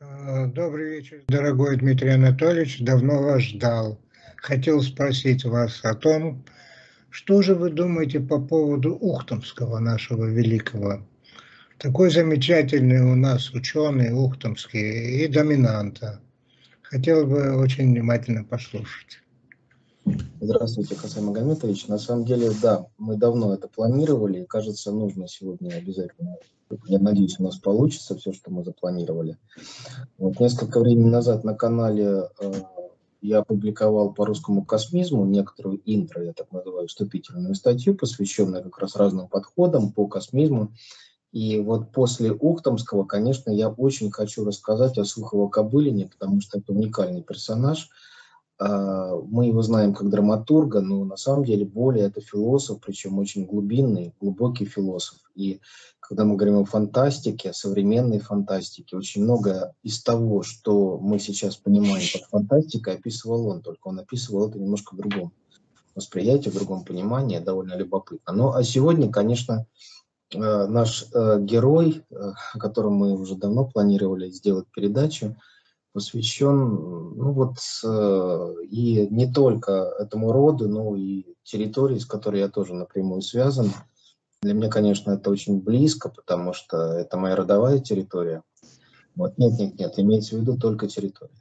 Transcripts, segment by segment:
Э, добрый вечер, дорогой Дмитрий Анатольевич. Давно вас ждал. Хотел спросить вас о том, что же вы думаете по поводу Ухтомского нашего великого? Такой замечательный у нас ученый Ухтомский и доминанта. Хотел бы очень внимательно послушать. Здравствуйте, Хасан Магометович. На самом деле, да, мы давно это планировали, кажется, нужно сегодня обязательно я надеюсь, у нас получится все, что мы запланировали. Вот несколько времени назад на канале э, я опубликовал по русскому космизму некоторую интро, я так называю, вступительную статью, посвященную как раз разным подходам по космизму. И вот после Ухтомского, конечно, я очень хочу рассказать о Сухово-Кобылине, потому что это уникальный персонаж – мы его знаем как драматурга, но на самом деле более это философ, причем очень глубинный, глубокий философ. И когда мы говорим о фантастике, современной фантастике, очень много из того, что мы сейчас понимаем под фантастикой, описывал он, только он описывал это немножко в другом восприятии, в другом понимании, довольно любопытно. Ну а сегодня, конечно, э, наш э, герой, э, о котором мы уже давно планировали сделать передачу, посвящен ну вот, э, и не только этому роду, но и территории, с которой я тоже напрямую связан. Для меня, конечно, это очень близко, потому что это моя родовая территория. Вот, нет, нет, нет, имеется в виду только территория.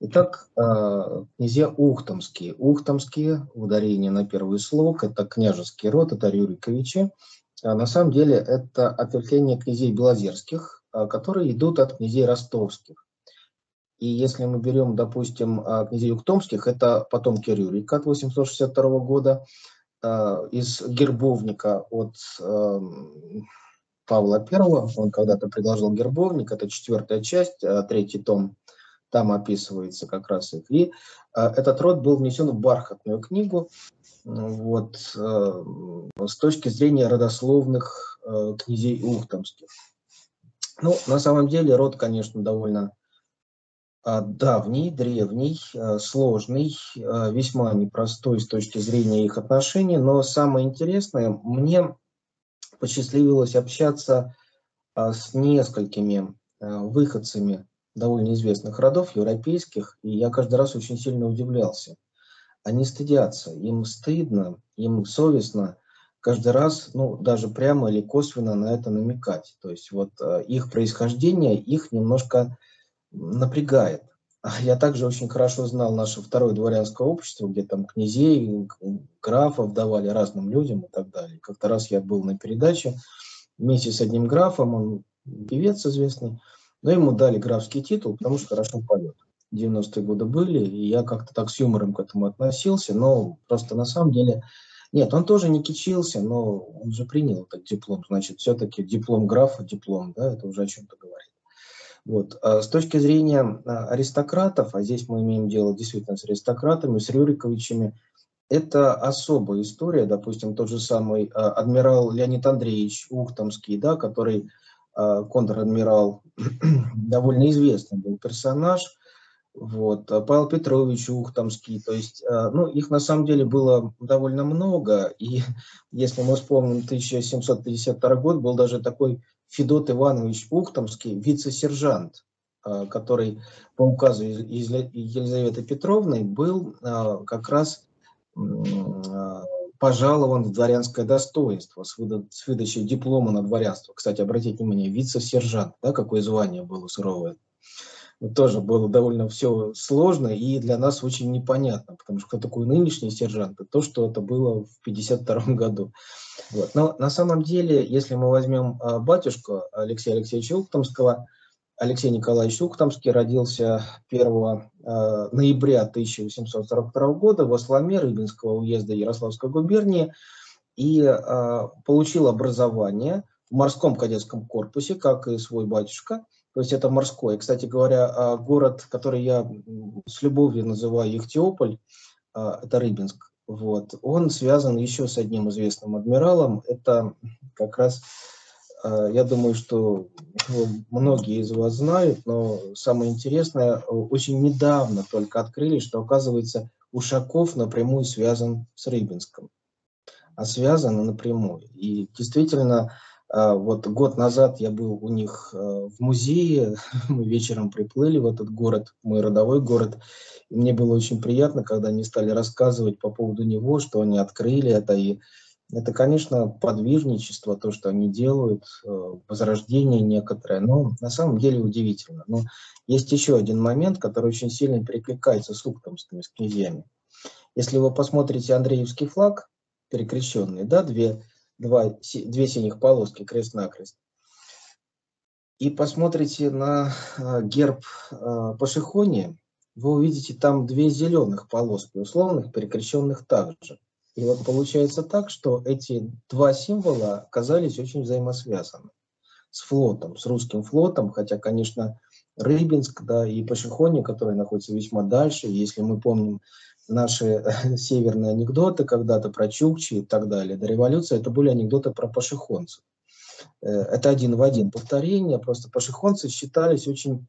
Итак, э, князья Ухтомские. Ухтомские, ударение на первый слог, это княжеский род, это Рюриковичи. А на самом деле это ответвление князей Белозерских, э, которые идут от князей Ростовских. И если мы берем, допустим, а, князей Юктомских, это потомки Рюрика от 862 года, а, из гербовника от эм, Павла I, он когда-то предложил гербовник, это четвертая часть, а, третий том, там описывается как раз их. И этот род был внесен в бархатную книгу, вот, э, с точки зрения родословных э, князей Ухтомских. Ну, на самом деле, род, конечно, довольно давний, древний, а, сложный, а, весьма непростой с точки зрения их отношений, но самое интересное, мне посчастливилось общаться с несколькими выходцами довольно известных родов, европейских, и я каждый раз очень сильно удивлялся. Они стыдятся, им стыдно, им совестно каждый раз, ну, даже прямо или косвенно на это намекать. То есть вот их происхождение их немножко напрягает. Я также очень хорошо знал наше второе дворянское общество, где там князей, графов давали разным людям и так далее. Как-то раз я был на передаче вместе с одним графом, он певец известный, но ему дали графский титул, потому что хорошо поет. 90-е годы были, и я как-то так с юмором к этому относился, но просто на самом деле... Нет, он тоже не кичился, но он же принял этот диплом, значит, все-таки диплом графа, диплом, да, это уже о чем-то говорит. Вот. А с точки зрения а, аристократов, а здесь мы имеем дело действительно с аристократами, с Рюриковичами, это особая история. Допустим, тот же самый а, адмирал Леонид Андреевич Ухтомский, да, который контр-адмирал, довольно известный был персонаж, вот, Павел Петрович Ухтомский, то есть, ну, их на самом деле было довольно много, и если мы вспомним 1752 год, был даже такой Федот Иванович Ухтомский, вице-сержант, а, который по указу Елизаветы Петровны был а, как раз а, пожалован в дворянское достоинство с, выдачей диплома на дворянство. Кстати, обратите внимание, вице-сержант, да, какое звание было суровое. Тоже было довольно все сложно и для нас очень непонятно, потому что кто такой нынешний сержант, то, что это было в 1952 году. Вот. Но на самом деле, если мы возьмем а, батюшку Алексея Алексеевича Уктомского, Алексей Николаевич Уктомский родился 1 а, ноября 1842 года в Осломе Рыбинского уезда Ярославской губернии и а, получил образование в морском кадетском корпусе, как и свой батюшка. То есть это морской. Кстати говоря, город, который я с любовью называю Ихтиополь, это Рыбинск, вот. Он связан еще с одним известным адмиралом. Это как раз, э, я думаю, что многие из вас знают, но самое интересное, очень недавно только открыли, что, оказывается, Ушаков напрямую связан с Рыбинском. А связаны напрямую. И действительно, А, вот год назад я был у них э, в музее, мы вечером приплыли в этот город, мой родовой город, и мне было очень приятно, когда они стали рассказывать по поводу него, что они открыли это, и это, конечно, подвижничество, то, что они делают, э, возрождение некоторое, но на самом деле удивительно. Но есть еще один момент, который очень сильно перекликается с уктомскими, с князьями. Если вы посмотрите Андреевский флаг, перекрещенный, да, две, два, две синих полоски, крест-накрест, и посмотрите на э, герб э, Пашихония, вы увидите там две зеленых полоски, условных, перекрещенных также. И вот получается так, что эти два символа оказались очень взаимосвязаны с флотом, с русским флотом, хотя, конечно, Рыбинск, да, и Пашихони, который находится весьма дальше, если мы помним наши северные анекдоты когда-то про Чукчи и так далее, до революции, это были анекдоты про пашихонцев. Э, это один в один повторение, просто пашихонцы считались очень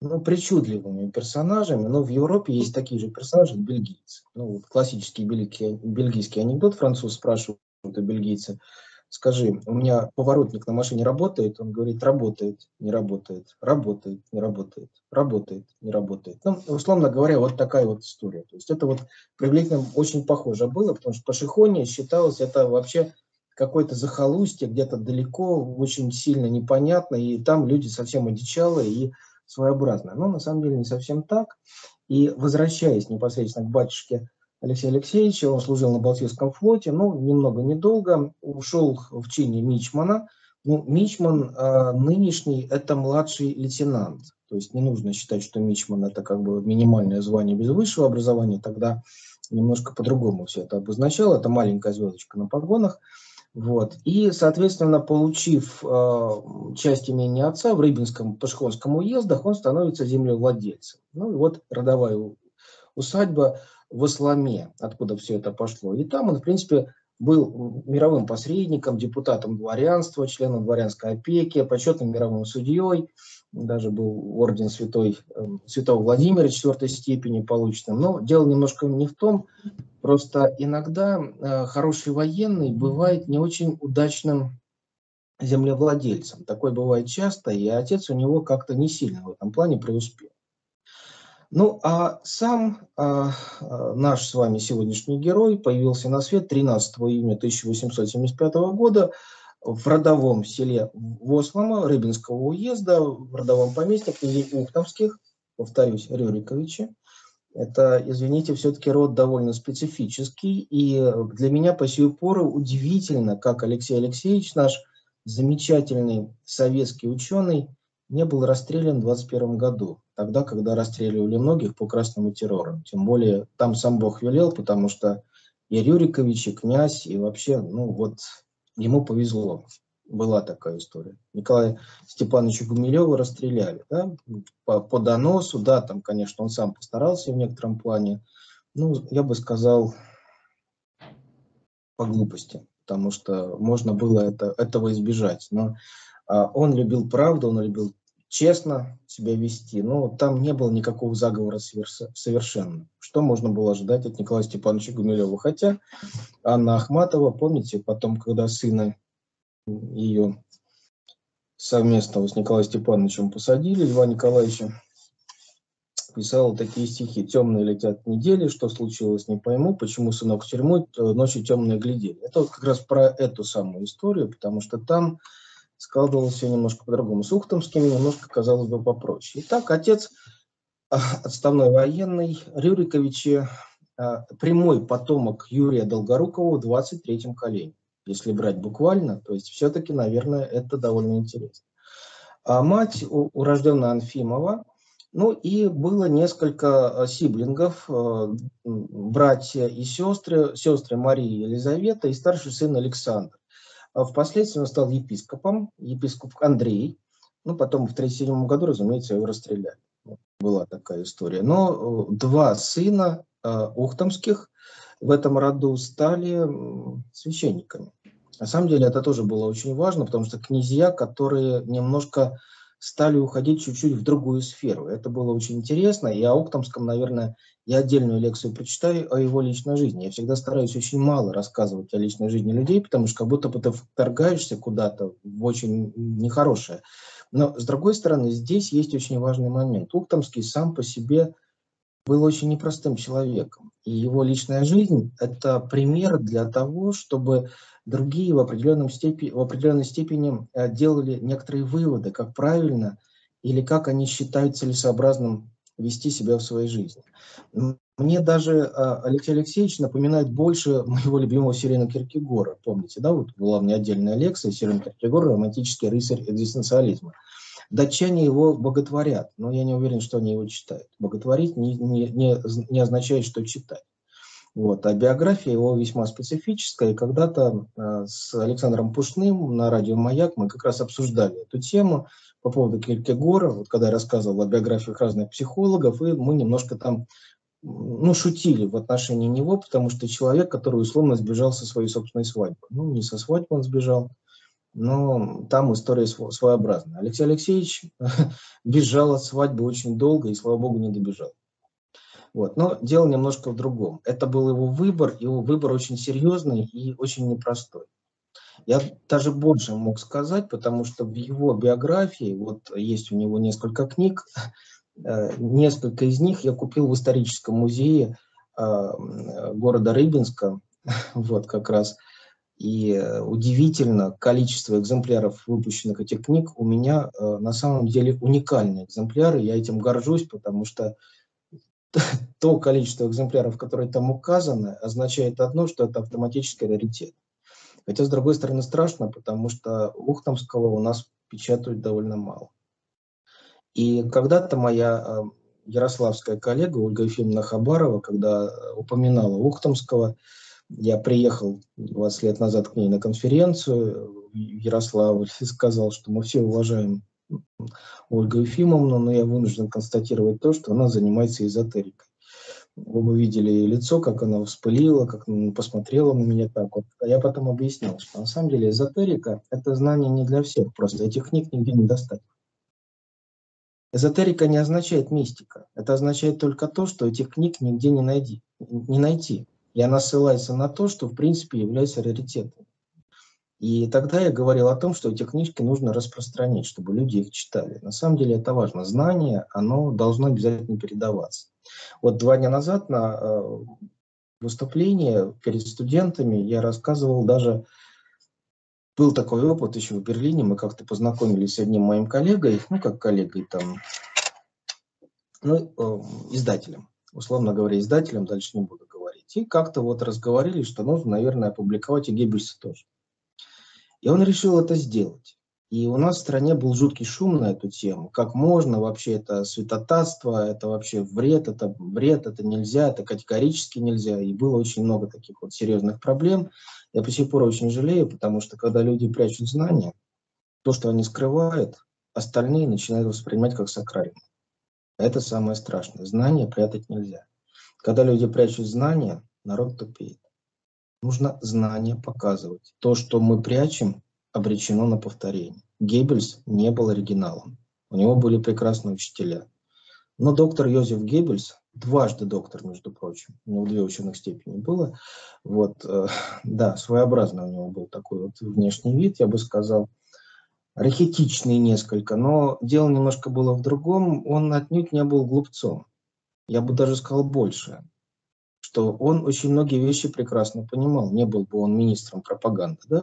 ну, причудливыми персонажами, но в Европе есть такие же персонажи, бельгийцы. Ну, вот классический бельгийский анекдот, француз спрашивает у бельгийца, скажи, у меня поворотник на машине работает? Он говорит, работает, не работает, работает, не работает, работает, не работает. Ну, условно говоря, вот такая вот история. То есть это вот приблизительно очень похоже было, потому что Пашихония считалось это вообще какое-то захолустье где-то далеко, очень сильно непонятно, и там люди совсем одичалые, и своеобразная. Но на самом деле не совсем так. И возвращаясь непосредственно к батюшке Алексея Алексеевича, он служил на Балтийском флоте, ну, немного недолго, ушел в чине Мичмана. Ну, Мичман э, нынешний – это младший лейтенант. То есть не нужно считать, что Мичман – это как бы минимальное звание без высшего образования. Тогда немножко по-другому все это обозначало. Это маленькая звездочка на погонах. Вот. И, соответственно, получив э, часть имения отца в Рыбинском Пашхонском уездах, он становится землевладельцем. Ну и вот родовая усадьба в Исламе, откуда все это пошло. И там он, в принципе, был мировым посредником, депутатом дворянства, членом дворянской опеки, почетным мировым судьей, даже был орден святой, эм, святого Владимира четвертой степени полученным. Но дело немножко не в том, просто иногда э, хороший военный бывает не очень удачным землевладельцем. Такое бывает часто, и отец у него как-то не сильно в этом плане преуспел. Ну, а сам а, а, наш с вами сегодняшний герой появился на свет 13 июня 1875 года в родовом селе Вослома Рыбинского уезда, в родовом поместье князей Ухтомских, повторюсь, Рюриковича. Это, извините, все-таки род довольно специфический, и для меня по сию пору удивительно, как Алексей Алексеевич, наш замечательный советский ученый, не был расстрелян в 21 году, тогда, когда расстреливали многих по красному террору. Тем более там сам Бог велел, потому что и Рюрикович, и князь, и вообще, ну вот, ему повезло. Была такая история. Николая Степановича Гумилева расстреляли, да, по, по доносу, да, там, конечно, он сам постарался в некотором плане, ну, я бы сказал, по глупости, потому что можно было это, этого избежать. Но а, он любил правду, он любил честно себя вести, но там не было никакого заговора совершенно. Что можно было ожидать от Николая Степановича Гумилева? Хотя Анна Ахматова, помните, потом, когда сына ее совместно с Николаем Степановичем посадили, Льва Николаевича, писала такие стихи. «Темные летят недели, что случилось, не пойму, почему сынок в тюрьму, ночью темные глядели». Это вот как раз про эту самую историю, потому что там складывалось все немножко по-другому. С Ухтомскими немножко, казалось бы, попроще. Итак, отец а, отставной военный Рюрикович, а, прямой потомок Юрия Долгорукова в 23-м колене. Если брать буквально, то есть все-таки, наверное, это довольно интересно. А мать урожденная Анфимова, ну и было несколько сиблингов, братья и сестры, сестры Мария и Елизавета и старший сын Александр. А впоследствии он стал епископом, епископ Андрей. Ну, потом в 1937 году, разумеется, его расстреляли. Была такая история. Но э, два сына э, ухтомских в этом роду стали священниками. На самом деле это тоже было очень важно, потому что князья, которые немножко стали уходить чуть-чуть в другую сферу. Это было очень интересно, и о Ухтомском, наверное, я отдельную лекцию прочитаю о его личной жизни. Я всегда стараюсь очень мало рассказывать о личной жизни людей, потому что как будто бы ты вторгаешься куда-то в очень нехорошее. Но, с другой стороны, здесь есть очень важный момент. Ухтомский сам по себе был очень непростым человеком. И его личная жизнь – это пример для того, чтобы другие в, определенном степени, в определенной степени э, делали некоторые выводы, как правильно или как они считают целесообразным вести себя в своей жизни. Мне даже а, Алексей Алексеевич напоминает больше моего любимого Сирена Киркегора. Помните, да, вот была меня отдельная лекция Сирена Киркегора «Романтический рыцарь экзистенциализма». Датчане его боготворят, но я не уверен, что они его читают. Боготворить не, не, не, не означает, что читать. Вот. А биография его весьма специфическая. И когда-то э, с Александром Пушным на радио «Маяк» мы как раз обсуждали эту тему по поводу Киркегора, вот когда я рассказывал о биографиях разных психологов, и мы немножко там ну, шутили в отношении него, потому что человек, который условно сбежал со своей собственной свадьбы. Ну, не со свадьбы он сбежал, но там история своеобразная. Алексей Алексеевич бежал от свадьбы очень долго и, слава богу, не добежал. Вот. Но дело немножко в другом. Это был его выбор, его выбор очень серьезный и очень непростой. Я даже больше мог сказать, потому что в его биографии, вот есть у него несколько книг, э, несколько из них я купил в историческом музее э, города Рыбинска, вот как раз. И э, удивительно, количество экземпляров выпущенных этих книг у меня на самом деле уникальные экземпляры. Я этим горжусь, потому что то количество экземпляров, которые там указаны, означает одно, что это автоматический раритет. Хотя, с другой стороны, страшно, потому что Ухтомского у нас печатают довольно мало. И когда-то моя э, ярославская коллега Ольга Ефимовна Хабарова, когда упоминала Ухтомского, я приехал 20 лет назад к ней на конференцию в Ярославль и сказал, что мы все уважаем Ольгу Ефимовну, но я вынужден констатировать то, что она занимается эзотерикой вы видели лицо, как она вспылила, как она посмотрела на меня так вот. А я потом объяснил, что на самом деле эзотерика – это знание не для всех, просто этих книг нигде не достать. Эзотерика не означает мистика. Это означает только то, что этих книг нигде не, найди, не найти. И она ссылается на то, что в принципе является раритетом. И тогда я говорил о том, что эти книжки нужно распространить, чтобы люди их читали. На самом деле это важно. Знание, оно должно обязательно передаваться. Вот два дня назад на э, выступлении перед студентами я рассказывал даже, был такой опыт еще в Берлине, мы как-то познакомились с одним моим коллегой, ну как коллегой там, ну, э, издателем, условно говоря, издателем, дальше не буду И как-то вот разговаривали, что нужно, наверное, опубликовать и Геббельса тоже. И он решил это сделать. И у нас в стране был жуткий шум на эту тему. Как можно вообще, это святотатство, это вообще вред, это вред, это нельзя, это категорически нельзя. И было очень много таких вот серьезных проблем. Я по сих пор очень жалею, потому что когда люди прячут знания, то, что они скрывают, остальные начинают воспринимать как сакральное. Это самое страшное. Знания прятать нельзя. Когда люди прячут знания, народ тупеет. Нужно знания показывать. То, что мы прячем, обречено на повторение. Геббельс не был оригиналом. У него были прекрасные учителя. Но доктор Йозеф Геббельс, дважды доктор, между прочим, у него две ученых степени было, вот, э, да, своеобразный у него был такой вот внешний вид, я бы сказал, рахетичный несколько, но дело немножко было в другом, он отнюдь не был глупцом, я бы даже сказал больше что он очень многие вещи прекрасно понимал. Не был бы он министром пропаганды да,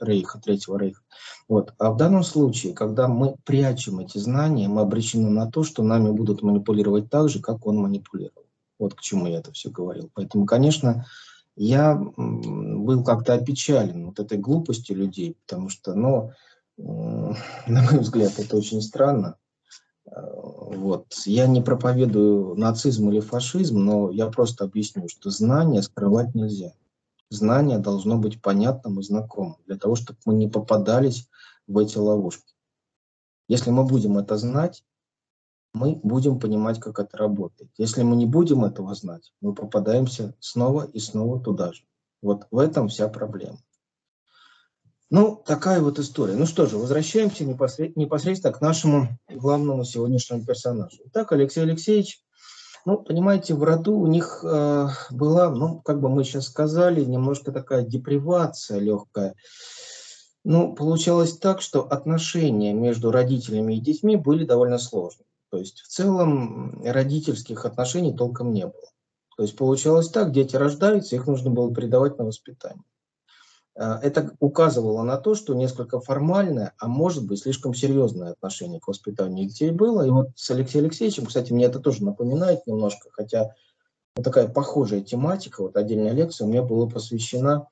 Рейха, Третьего Рейха. Вот. А в данном случае, когда мы прячем эти знания, мы обречены на то, что нами будут манипулировать так же, как он манипулировал. Вот к чему я это все говорил. Поэтому, конечно, я был как-то опечален вот этой глупостью людей, потому что, ну, на мой взгляд, это очень странно. Вот. Я не проповедую нацизм или фашизм, но я просто объясню, что знание скрывать нельзя. Знание должно быть понятным и знакомым, для того, чтобы мы не попадались в эти ловушки. Если мы будем это знать, мы будем понимать, как это работает. Если мы не будем этого знать, мы попадаемся снова и снова туда же. Вот в этом вся проблема. Ну, такая вот история. Ну что же, возвращаемся непосредственно, к нашему главному сегодняшнему персонажу. Итак, Алексей Алексеевич Ну, понимаете, в роду у них э, была, ну, как бы мы сейчас сказали, немножко такая депривация легкая. Ну, получалось так, что отношения между родителями и детьми были довольно сложными. То есть в целом родительских отношений толком не было. То есть получалось так, дети рождаются, их нужно было передавать на воспитание. Э, это указывало на то, что несколько формальное, а может быть слишком серьезное отношение к воспитанию детей было. И вот с Алексеем Алексеевичем, кстати, мне это тоже напоминает немножко, хотя вот такая похожая тематика, вот отдельная лекция у меня была посвящена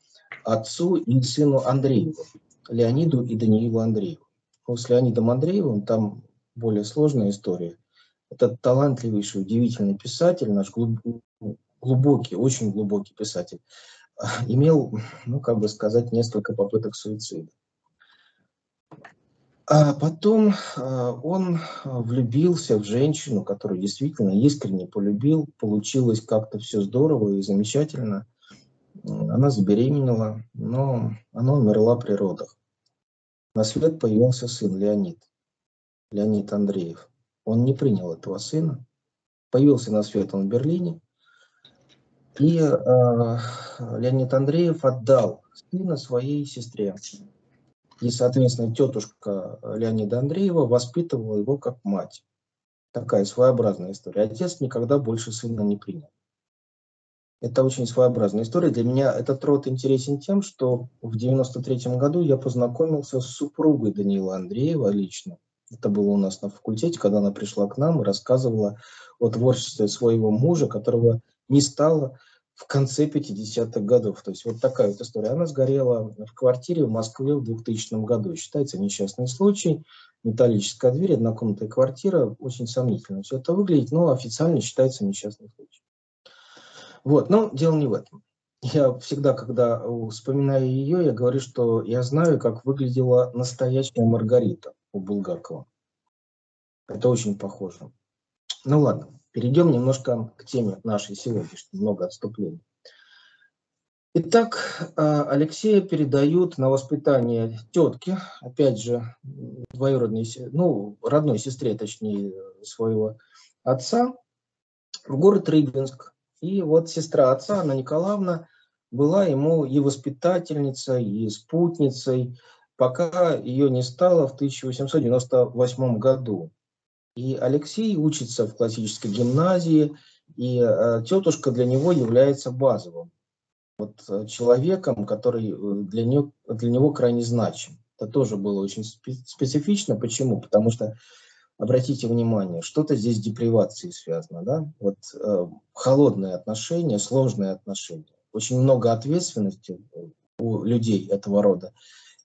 отцу и сыну Андрееву, Леониду и Даниилу Андрееву. Ну, с Леонидом Андреевым там более сложная история. Это талантливейший, удивительный писатель, наш глубокий, очень глубокий писатель. Имел, ну, как бы сказать, несколько попыток суицида. А потом а, он влюбился в женщину, которую действительно искренне полюбил. Получилось как-то все здорово и замечательно. Она забеременела, но она умерла при родах. На свет появился сын Леонид, Леонид Андреев. Он не принял этого сына. Появился на свет он в Берлине, и э, Леонид Андреев отдал сына своей сестре. И, соответственно, тетушка Леонида Андреева воспитывала его как мать. Такая своеобразная история. Отец никогда больше сына не принял. Это очень своеобразная история. Для меня этот род интересен тем, что в 93 году я познакомился с супругой Даниила Андреева лично. Это было у нас на факультете, когда она пришла к нам и рассказывала о творчестве своего мужа, которого не стало в конце 50-х годов. То есть вот такая вот история. Она сгорела в квартире в Москве в 2000 году. Считается несчастный случай. Металлическая дверь, однокомнатная квартира. Очень сомнительно все это выглядит, но официально считается несчастный случай. Вот, но дело не в этом. Я всегда, когда вспоминаю ее, я говорю, что я знаю, как выглядела настоящая Маргарита у Булгакова. Это очень похоже. Ну ладно. Перейдем немножко к теме нашей сегодняшней, много отступлений. Итак, а, Алексея передают на воспитание тетки, опять же, двоюродной, ну, родной сестре, точнее, своего отца, в город Рыбинск. И вот сестра отца, Анна Николаевна, была ему и воспитательницей, и спутницей, пока ее не стало в 1898 году. И Алексей учится в классической гимназии, и э, тетушка для него является базовым. Вот э, человеком, который э, для него, для него крайне значим. Это тоже было очень специфично. Почему? Потому что, обратите внимание, что-то здесь с депривацией связано. Да? Вот э, холодные отношения, сложные отношения. Очень много ответственности у людей этого рода.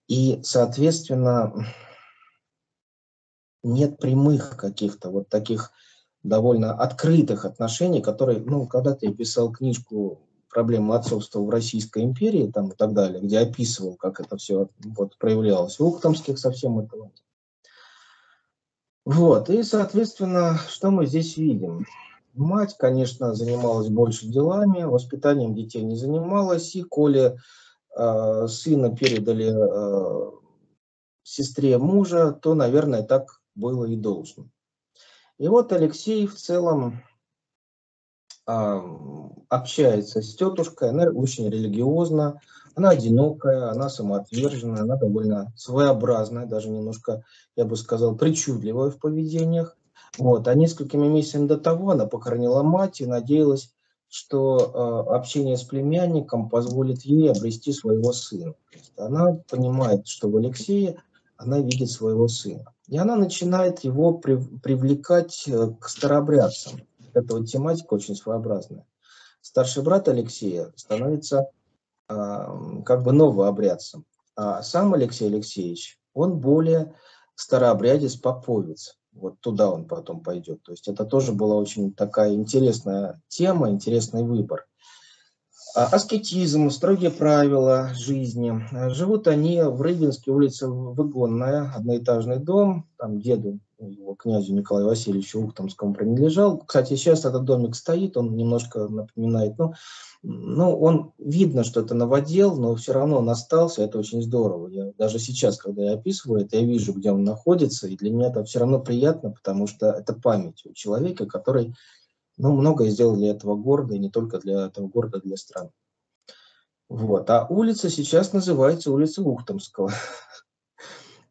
И, соответственно, нет прямых каких-то вот таких довольно открытых отношений, которые, ну, когда-то я писал книжку «Проблемы отцовства в Российской империи» там и так далее, где описывал, как это все вот проявлялось. В Ухтомских совсем этого нет. Вот, и, соответственно, что мы здесь видим? Мать, конечно, занималась больше делами, воспитанием детей не занималась, и коли э, сына передали э, сестре мужа, то, наверное, так было и должно. И вот Алексей в целом общается с тетушкой, она очень религиозна, она одинокая, она самоотверженная, она довольно своеобразная, даже немножко, я бы сказал, причудливая в поведениях. Вот. А несколькими месяцами до того она похоронила мать и надеялась, что э, общение с племянником позволит ей обрести своего сына. Она понимает, что в Алексее она видит своего сына. И она начинает его привлекать э, к старообрядцам. Эта вот тематика очень своеобразная. Старший брат Алексея становится как бы новообрядцем. А сам Алексей Алексеевич, он более старообрядец, поповец. Вот туда он потом пойдет. То есть это тоже была очень такая интересная тема, интересный выбор. А, аскетизм, строгие правила жизни. Живут они в Рыбинске, улица Выгонная, одноэтажный дом, там деду его князю Николаю Васильевичу Ухтомскому принадлежал. Кстати, сейчас этот домик стоит, он немножко напоминает, ну, ну, он видно, что это новодел, но все равно он остался, это очень здорово. Я, даже сейчас, когда я описываю это, я вижу, где он находится, и для меня это все равно приятно, потому что это память у человека, который Ну, многое сделал для этого города, и не только для этого города, для страны. Вот. А улица сейчас называется улица Ухтомского.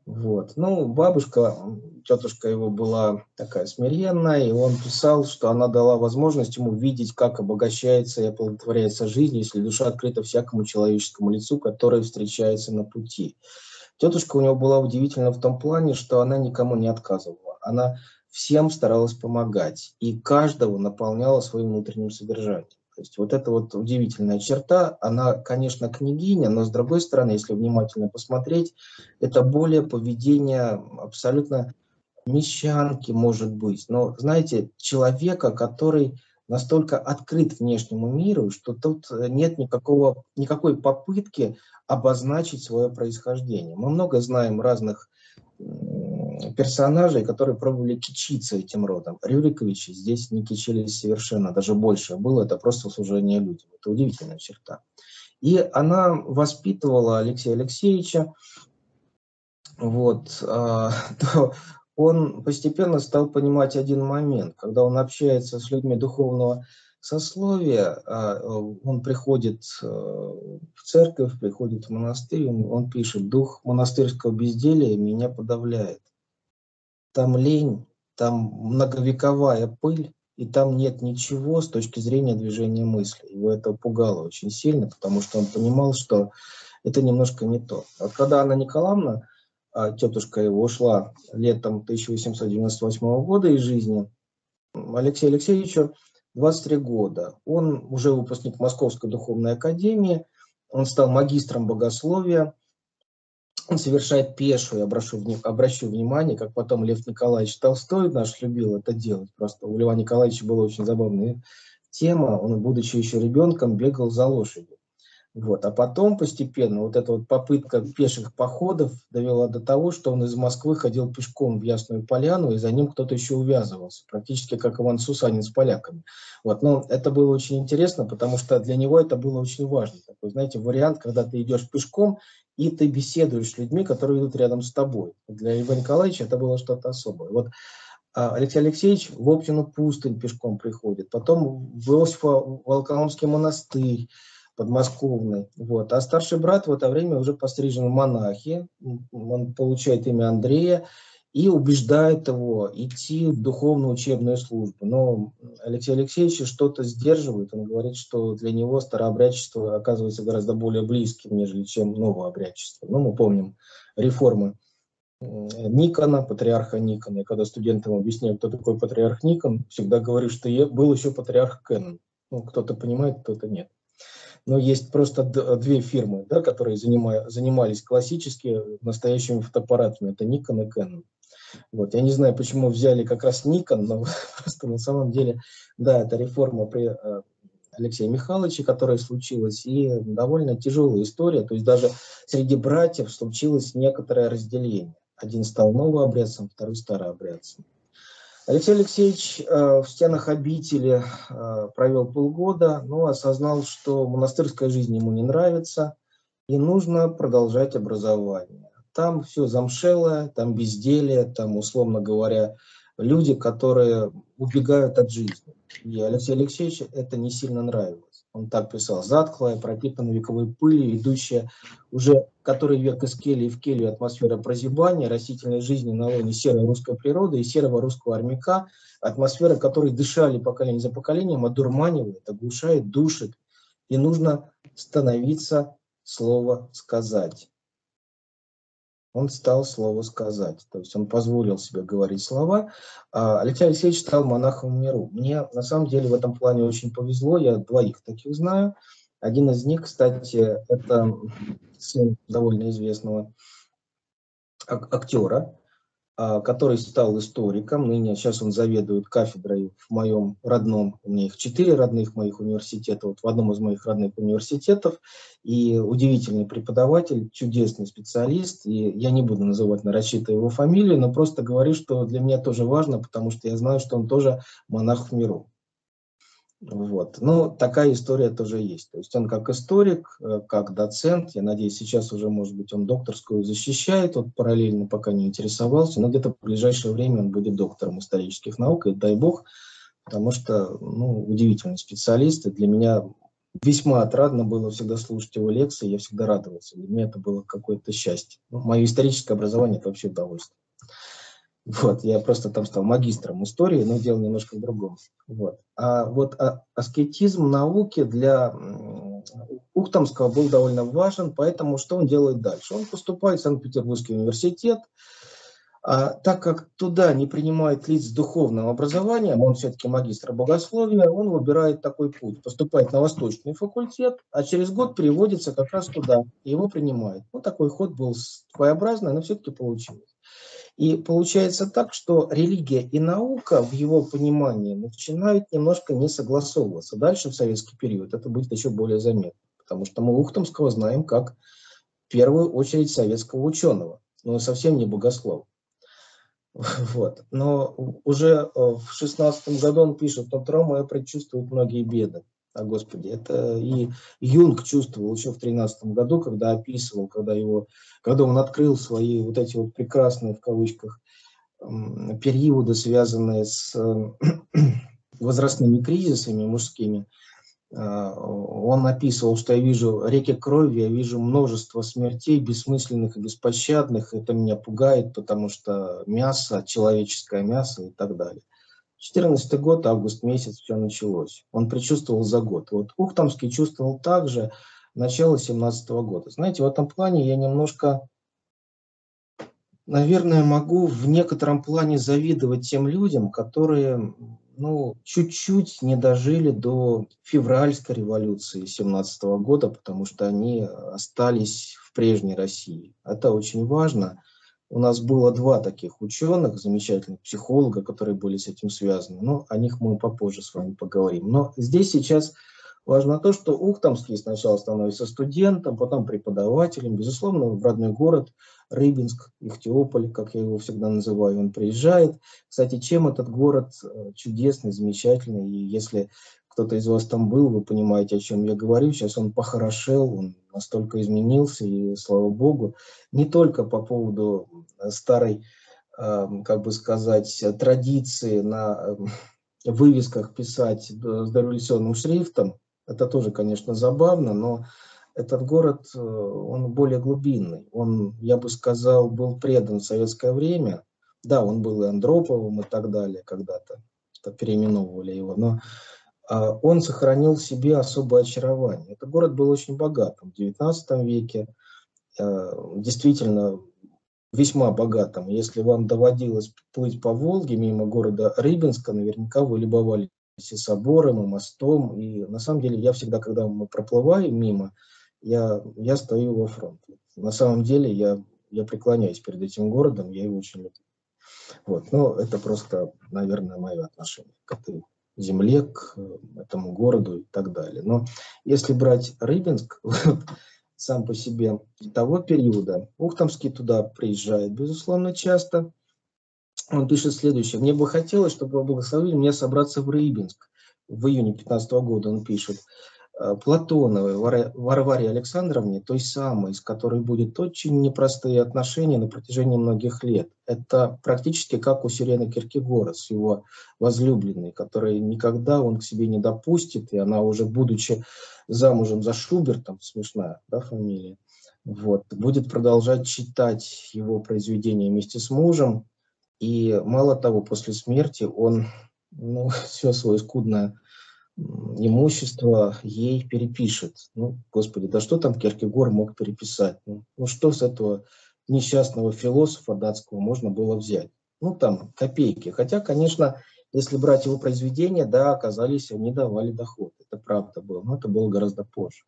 Вот. Ну, бабушка, тетушка его была такая смиренная, и он писал, что она дала возможность ему видеть, как обогащается и оплодотворяется жизнь, если душа открыта всякому человеческому лицу, которое встречается на пути. Тетушка у него была удивительна в том плане, что она никому не отказывала. Она всем старалась помогать, и каждого наполняла своим внутренним содержанием. То есть вот эта вот удивительная черта, она, конечно, княгиня, но с другой стороны, если внимательно посмотреть, это более поведение абсолютно мещанки, может быть. Но, знаете, человека, который настолько открыт внешнему миру, что тут нет никакого, никакой попытки обозначить свое происхождение. Мы много знаем разных персонажей, которые пробовали кичиться этим родом. Рюриковичи здесь не кичились совершенно, даже больше было, это просто служение людям. Это удивительная черта. И она воспитывала Алексея Алексеевича, вот, а, то он постепенно стал понимать один момент, когда он общается с людьми духовного сословия, а, он приходит э, в церковь, приходит в монастырь, он, он пишет, дух монастырского безделия меня подавляет там лень, там многовековая пыль, и там нет ничего с точки зрения движения мысли. Его это пугало очень сильно, потому что он понимал, что это немножко не то. Вот когда Анна Николаевна, а, тетушка его, ушла летом 1898 года из жизни, Алексею Алексеевичу 23 года. Он уже выпускник Московской духовной академии, он стал магистром богословия, он совершает пешую, обращу, обращу внимание, как потом Лев Николаевич Толстой наш любил это делать. Просто у Льва Николаевича была очень забавная тема. Он, будучи еще ребенком, бегал за лошадью. Вот. А потом постепенно вот эта вот попытка пеших походов довела до того, что он из Москвы ходил пешком в Ясную Поляну, и за ним кто-то еще увязывался, практически как Иван Сусанин с поляками. Вот. Но это было очень интересно, потому что для него это было очень важно. Такой, знаете, вариант, когда ты идешь пешком, и ты беседуешь с людьми, которые идут рядом с тобой. Для Льва Николаевича это было что-то особое. Вот а, Алексей Алексеевич в Оптину пустынь пешком приходит, потом в Иосифа монастырь подмосковный. Вот. А старший брат в это время уже пострижен в монахи, он получает имя Андрея, и убеждает его идти в духовную учебную службу. Но Алексей Алексеевич что-то сдерживает. Он говорит, что для него старообрядчество оказывается гораздо более близким, нежели чем новообрядчество. Ну, мы помним реформы Никона, патриарха Никона. И когда студентам объясняю, кто такой патриарх Никон, всегда говорю, что был еще патриарх Кеннон. Ну, кто-то понимает, кто-то нет. Но есть просто две фирмы, да, которые занимались классически настоящими фотоаппаратами. Это Nikon и Canon. Вот. Я не знаю, почему взяли как раз Nikon, но просто на самом деле, да, это реформа при э, Алексее Михайловиче, которая случилась, и довольно тяжелая история. То есть даже среди братьев случилось некоторое разделение. Один стал новообрядцем, второй старообрядцем. Алексей Алексеевич э, в стенах обители э, провел полгода, но осознал, что монастырская жизнь ему не нравится, и нужно продолжать образование. Там все замшелое, там безделие, там, условно говоря, люди, которые убегают от жизни. И Алексею Алексеевичу это не сильно нравилось. Он так писал, затхлая, пропитанная вековой пылью, идущая уже который век из кельи в келью атмосфера прозябания, растительной жизни на лоне серой русской природы и серого русского армяка, атмосфера, которой дышали поколение за поколением, одурманивает, оглушает, душит. И нужно становиться слово сказать он стал слово сказать. То есть он позволил себе говорить слова. А Алексей Алексеевич стал монахом в миру. Мне на самом деле в этом плане очень повезло. Я двоих таких знаю. Один из них, кстати, это сын довольно известного актера, который стал историком. Ныне сейчас он заведует кафедрой в моем родном, у меня их четыре родных моих университета, вот в одном из моих родных университетов. И удивительный преподаватель, чудесный специалист. И я не буду называть нарочито его фамилию, но просто говорю, что для меня тоже важно, потому что я знаю, что он тоже монах в миру. Вот. Ну, такая история тоже есть. То есть он как историк, э, как доцент, я надеюсь, сейчас уже, может быть, он докторскую защищает, вот параллельно пока не интересовался, но где-то в ближайшее время он будет доктором исторических наук, и дай бог, потому что, ну, удивительный специалист, и для меня весьма отрадно было всегда слушать его лекции, я всегда радовался. Для меня это было какое-то счастье. Ну, мое историческое образование – это вообще удовольствие. Вот, я просто там стал магистром истории, но дело немножко в другом. Вот. А вот а, аскетизм науки для Ухтомского был довольно важен, поэтому что он делает дальше? Он поступает в Санкт-Петербургский университет, а, так как туда не принимают лиц с духовным образованием, он все-таки магистр богословия, он выбирает такой путь, поступает на Восточный факультет, а через год переводится как раз туда, и его принимают. Ну, такой ход был своеобразный, но все-таки получилось. И получается так, что религия и наука в его понимании начинают немножко не согласовываться. Дальше в советский период это будет еще более заметно, потому что мы Ухтомского знаем как в первую очередь советского ученого, но совсем не богослов. Вот. Но уже э, в шестнадцатом году он пишет, но травма предчувствует многие беды а, Господе. Это и Юнг чувствовал еще в 13 году, когда описывал, когда, его, когда он открыл свои вот эти вот прекрасные, в кавычках, периоды, связанные с возрастными кризисами мужскими. А, он описывал, что я вижу реки крови, я вижу множество смертей, бессмысленных и беспощадных. Это меня пугает, потому что мясо, человеческое мясо и так далее. 14 год, август месяц, все началось. Он предчувствовал за год. Вот Ухтомский чувствовал также начало 17 года. Знаете, в этом плане я немножко, наверное, могу в некотором плане завидовать тем людям, которые ну, чуть-чуть не дожили до февральской революции 17 года, потому что они остались в прежней России. Это очень важно. У нас было два таких ученых, замечательных психолога, которые были с этим связаны. Но о них мы попозже с вами поговорим. Но здесь сейчас важно то, что Ухтомский сначала становится студентом, потом преподавателем. Безусловно, в родной город Рыбинск, Ихтиополь, как я его всегда называю, он приезжает. Кстати, чем этот город э, чудесный, замечательный. И если кто-то из вас там был, вы понимаете, о чем я говорю. Сейчас он похорошел, он настолько изменился, и слава богу, не только по поводу э, старой, эм, как бы сказать, традиции на эм, вывесках писать с дореволюционным шрифтом, это тоже, конечно, забавно, но этот город, э, он более глубинный. Он, я бы сказал, был предан в советское время. Да, он был и Андроповым и так далее когда-то, переименовывали его, но он сохранил в себе особое очарование. Этот город был очень богатым в XIX веке, а, действительно весьма богатым. Если вам доводилось плыть по Волге мимо города Рыбинска, наверняка вы любовались и собором, и мостом. И на самом деле я всегда, когда мы проплываем мимо, я, я стою во фронте. На самом деле я, я преклоняюсь перед этим городом, я его очень люблю. Вот. Но это просто, наверное, мое отношение к этой земле, к э, этому городу и так далее. Но если брать Рыбинск, сам по себе того периода, Ухтомский туда приезжает, безусловно, часто. Он пишет следующее. «Мне бы хотелось, чтобы вы благословили меня собраться в Рыбинск». В июне 15 года он пишет. Э, Платоновой Варваре Александровне, той самой, с которой будет очень непростые отношения на протяжении многих лет. Это практически как у Сирены Киркегора с его возлюбленной, которой никогда он к себе не допустит, и она уже, будучи замужем за Шубертом, смешная да, фамилия, вот, будет продолжать читать его произведения вместе с мужем, и мало того, после смерти он ну, все свое скудное имущество ей перепишет. Ну, господи, да что там Киркегор мог переписать? Ну, ну что с этого несчастного философа датского можно было взять? Ну, там, копейки. Хотя, конечно, если брать его произведения, да, оказались, они давали доход. Это правда было, но это было гораздо позже.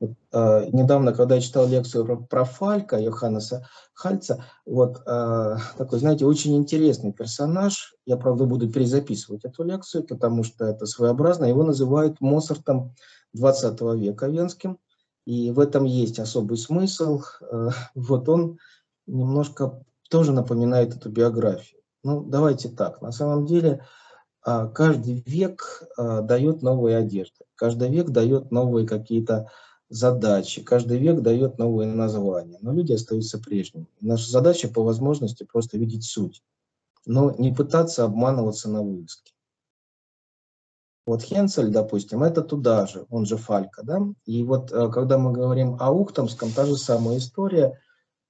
Вот, э, недавно, когда я читал лекцию про, про Фалька, Йоханнеса Хальца, вот э, такой, знаете, очень интересный персонаж. Я, правда, буду перезаписывать эту лекцию, потому что это своеобразно. Его называют Моцартом 20 века венским. И в этом есть особый смысл. Э, вот он немножко тоже напоминает эту биографию. Ну, давайте так. На самом деле, каждый век а, дает новые одежды, каждый век дает новые какие-то задачи, каждый век дает новые названия, но люди остаются прежними. Наша задача по возможности просто видеть суть, но не пытаться обманываться на вывеске. Вот Хенцель, допустим, это туда же, он же Фалька, да? И вот э, когда мы говорим о Ухтомском, та же самая история.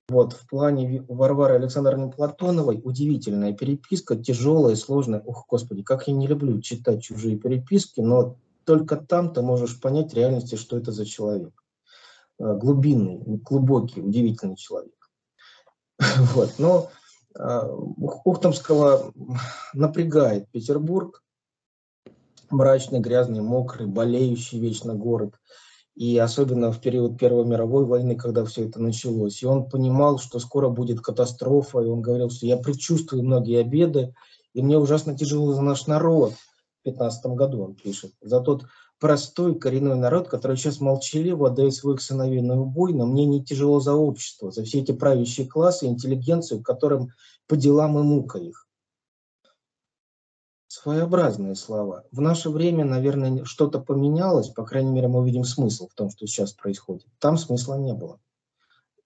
Вот в плане Варвары Александровны Платоновой удивительная переписка, тяжелая, сложная. Ух, господи, как я не люблю читать чужие переписки, но только там ты можешь понять в реальности, что это за человек. Э, глубинный, глубокий, удивительный человек. Вот. Но э, Ухтомского напрягает Петербург, мрачный, грязный, мокрый, болеющий вечно город. И особенно в период Первой мировой войны, когда все это началось. И он понимал, что скоро будет катастрофа, и он говорил, что я предчувствую многие обеды, и мне ужасно тяжело за наш народ. В 15 году он пишет. За тот простой коренной народ, который сейчас молчаливо отдает своих сыновей на убой, но мне не тяжело за общество, за все эти правящие классы, интеллигенцию, которым по делам и мука их своеобразные слова. В наше время, наверное, что-то поменялось, по крайней мере, мы видим смысл в том, что сейчас происходит. Там смысла не было.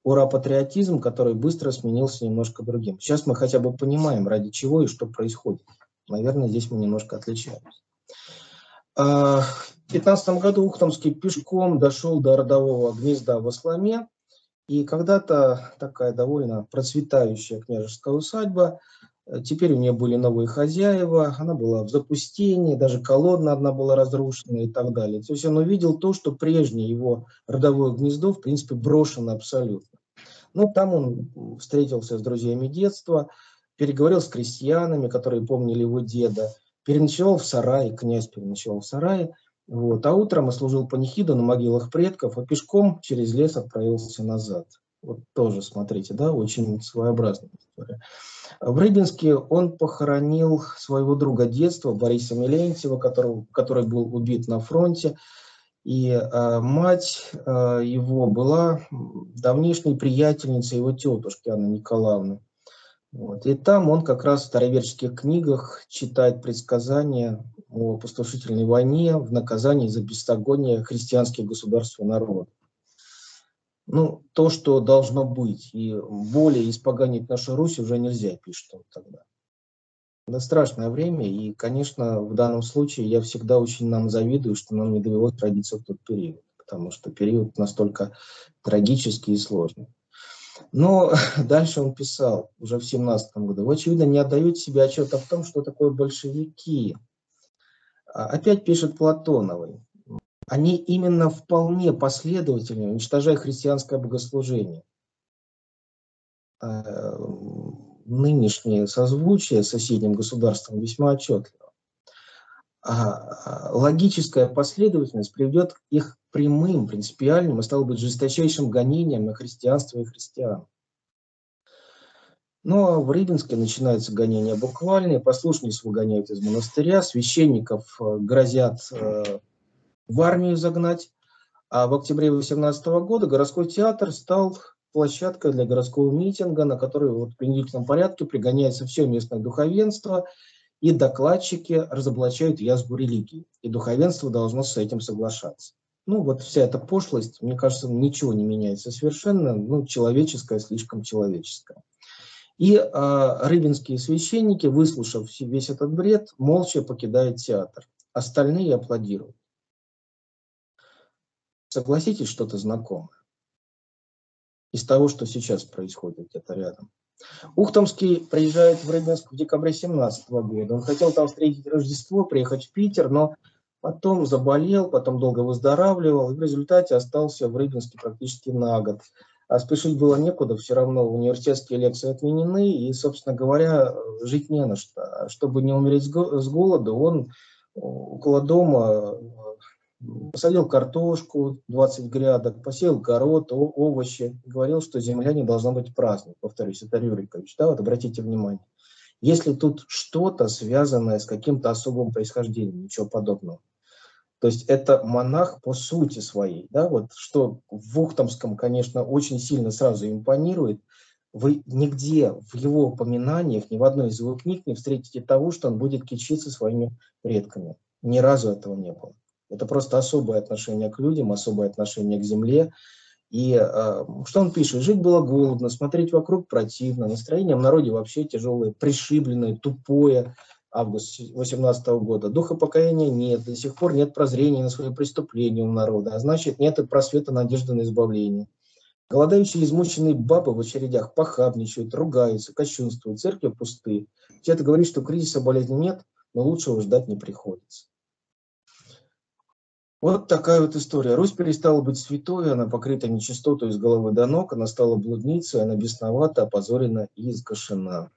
Ура-патриотизм, который быстро сменился немножко другим. Сейчас мы хотя бы понимаем, ради чего и что происходит. Наверное, здесь мы немножко отличаемся. А, в 15 году Ухтомский пешком дошел до родового гнезда в Осломе, и когда-то такая довольно процветающая княжеская усадьба теперь у нее были новые хозяева, она была в запустении, даже колодна одна была разрушена и так далее. То есть он увидел то, что прежнее его родовое гнездо, в принципе, брошено абсолютно. Ну, там он встретился с друзьями детства, переговорил с крестьянами, которые помнили его деда, переночевал в сарае, князь переночевал в сарае, вот, а утром служил панихиду на могилах предков, а пешком через лес отправился назад. Вот тоже, смотрите, да, очень своеобразная история. В Рыбинске он похоронил своего друга детства Бориса Милентьева, который, который был убит на фронте. И э, мать э, его была давнишней приятельницей его тетушки Анны Николаевны. Вот. И там он как раз в староверческих книгах читает предсказания о опустошительной войне в наказании за бесогоние христианских государств и народов ну, то, что должно быть, и более испоганить нашу Русь уже нельзя, пишет он тогда. Это страшное время, и, конечно, в данном случае я всегда очень нам завидую, что нам не довелось родиться в тот период, потому что период настолько трагический и сложный. Но дальше он писал, уже в 17 году, вы, очевидно, не отдаете себе отчета в том, что такое большевики. А опять пишет Платоновый они именно вполне последовательно, уничтожая христианское богослужение. А, нынешнее созвучие с соседним государством весьма отчетливо. А, а логическая последовательность приведет к их прямым, принципиальным и, стало быть, жесточайшим гонением на христианство и христиан. Ну а в Рыбинске начинается гонение буквальные, послушниц выгоняют из монастыря, священников э, грозят э, в армию загнать. А в октябре 2018 года городской театр стал площадкой для городского митинга, на который вот в принудительном порядке пригоняется все местное духовенство, и докладчики разоблачают язву религии. И духовенство должно с этим соглашаться. Ну, вот вся эта пошлость, мне кажется, ничего не меняется совершенно, ну, человеческое, слишком человеческое. И э, рыбинские священники, выслушав весь этот бред, молча покидают театр. Остальные аплодируют. Согласитесь, что-то знакомое из того, что сейчас происходит где-то рядом. Ухтомский приезжает в Рыбинск в декабре 2017 года. Он хотел там встретить Рождество, приехать в Питер, но потом заболел, потом долго выздоравливал, и в результате остался в Рыбинске практически на год. А спешить было некуда, все равно университетские лекции отменены, и, собственно говоря, жить не на что. А чтобы не умереть с голоду, он около дома посадил картошку, 20 грядок, посеял город, овощи, говорил, что земля не должна быть праздной. Повторюсь, это Рюрикович, да, вот обратите внимание. Если тут что-то связанное с каким-то особым происхождением, ничего подобного. То есть это монах по сути своей, да, вот что в Ухтомском, конечно, очень сильно сразу импонирует, вы нигде в его упоминаниях, ни в одной из его книг не встретите того, что он будет кичиться своими предками. Ни разу этого не было. Это просто особое отношение к людям, особое отношение к земле. И э, что он пишет? Жить было голодно, смотреть вокруг противно, настроение в народе вообще тяжелое, пришибленное, тупое. август 18 года. Духа покаяния нет, до сих пор нет прозрения на свои преступления у народа, а значит нет и просвета надежды на избавление. Голодающие измученные бабы в очередях похабничают, ругаются, кощунствуют, церкви пустые. Все это говорит, что кризиса болезни нет, но лучшего ждать не приходится. Вот такая вот история. Русь перестала быть святой, она покрыта нечистотой из головы до ног, она стала блудницей, она бесновата, опозорена и изгашена.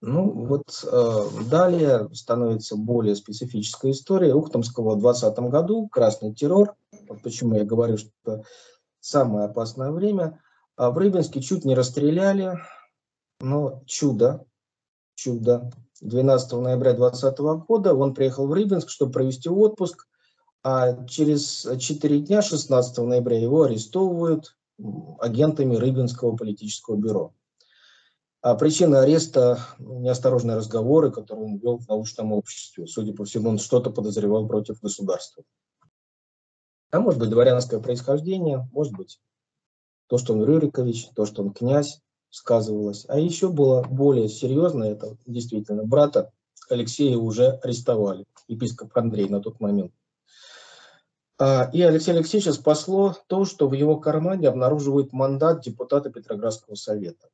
Ну вот э, далее становится более специфическая история Ухтомского в 2020 году, красный террор. Вот почему я говорю, что самое опасное время. А в Рыбинске чуть не расстреляли, но чудо, чудо. 12 ноября 2020 года он приехал в Рыбинск, чтобы провести отпуск, а через 4 дня, 16 ноября, его арестовывают агентами Рыбинского политического бюро. А причина ареста – неосторожные разговоры, которые он вел в научном обществе. Судя по всему, он что-то подозревал против государства. А может быть, дворянское происхождение, может быть, то, что он Рюрикович, то, что он князь, сказывалось. А еще было более серьезно, это действительно, брата Алексея уже арестовали, епископ Андрей на тот момент. А, и Алексей Алексеевича спасло то, что в его кармане обнаруживают мандат депутата Петроградского совета.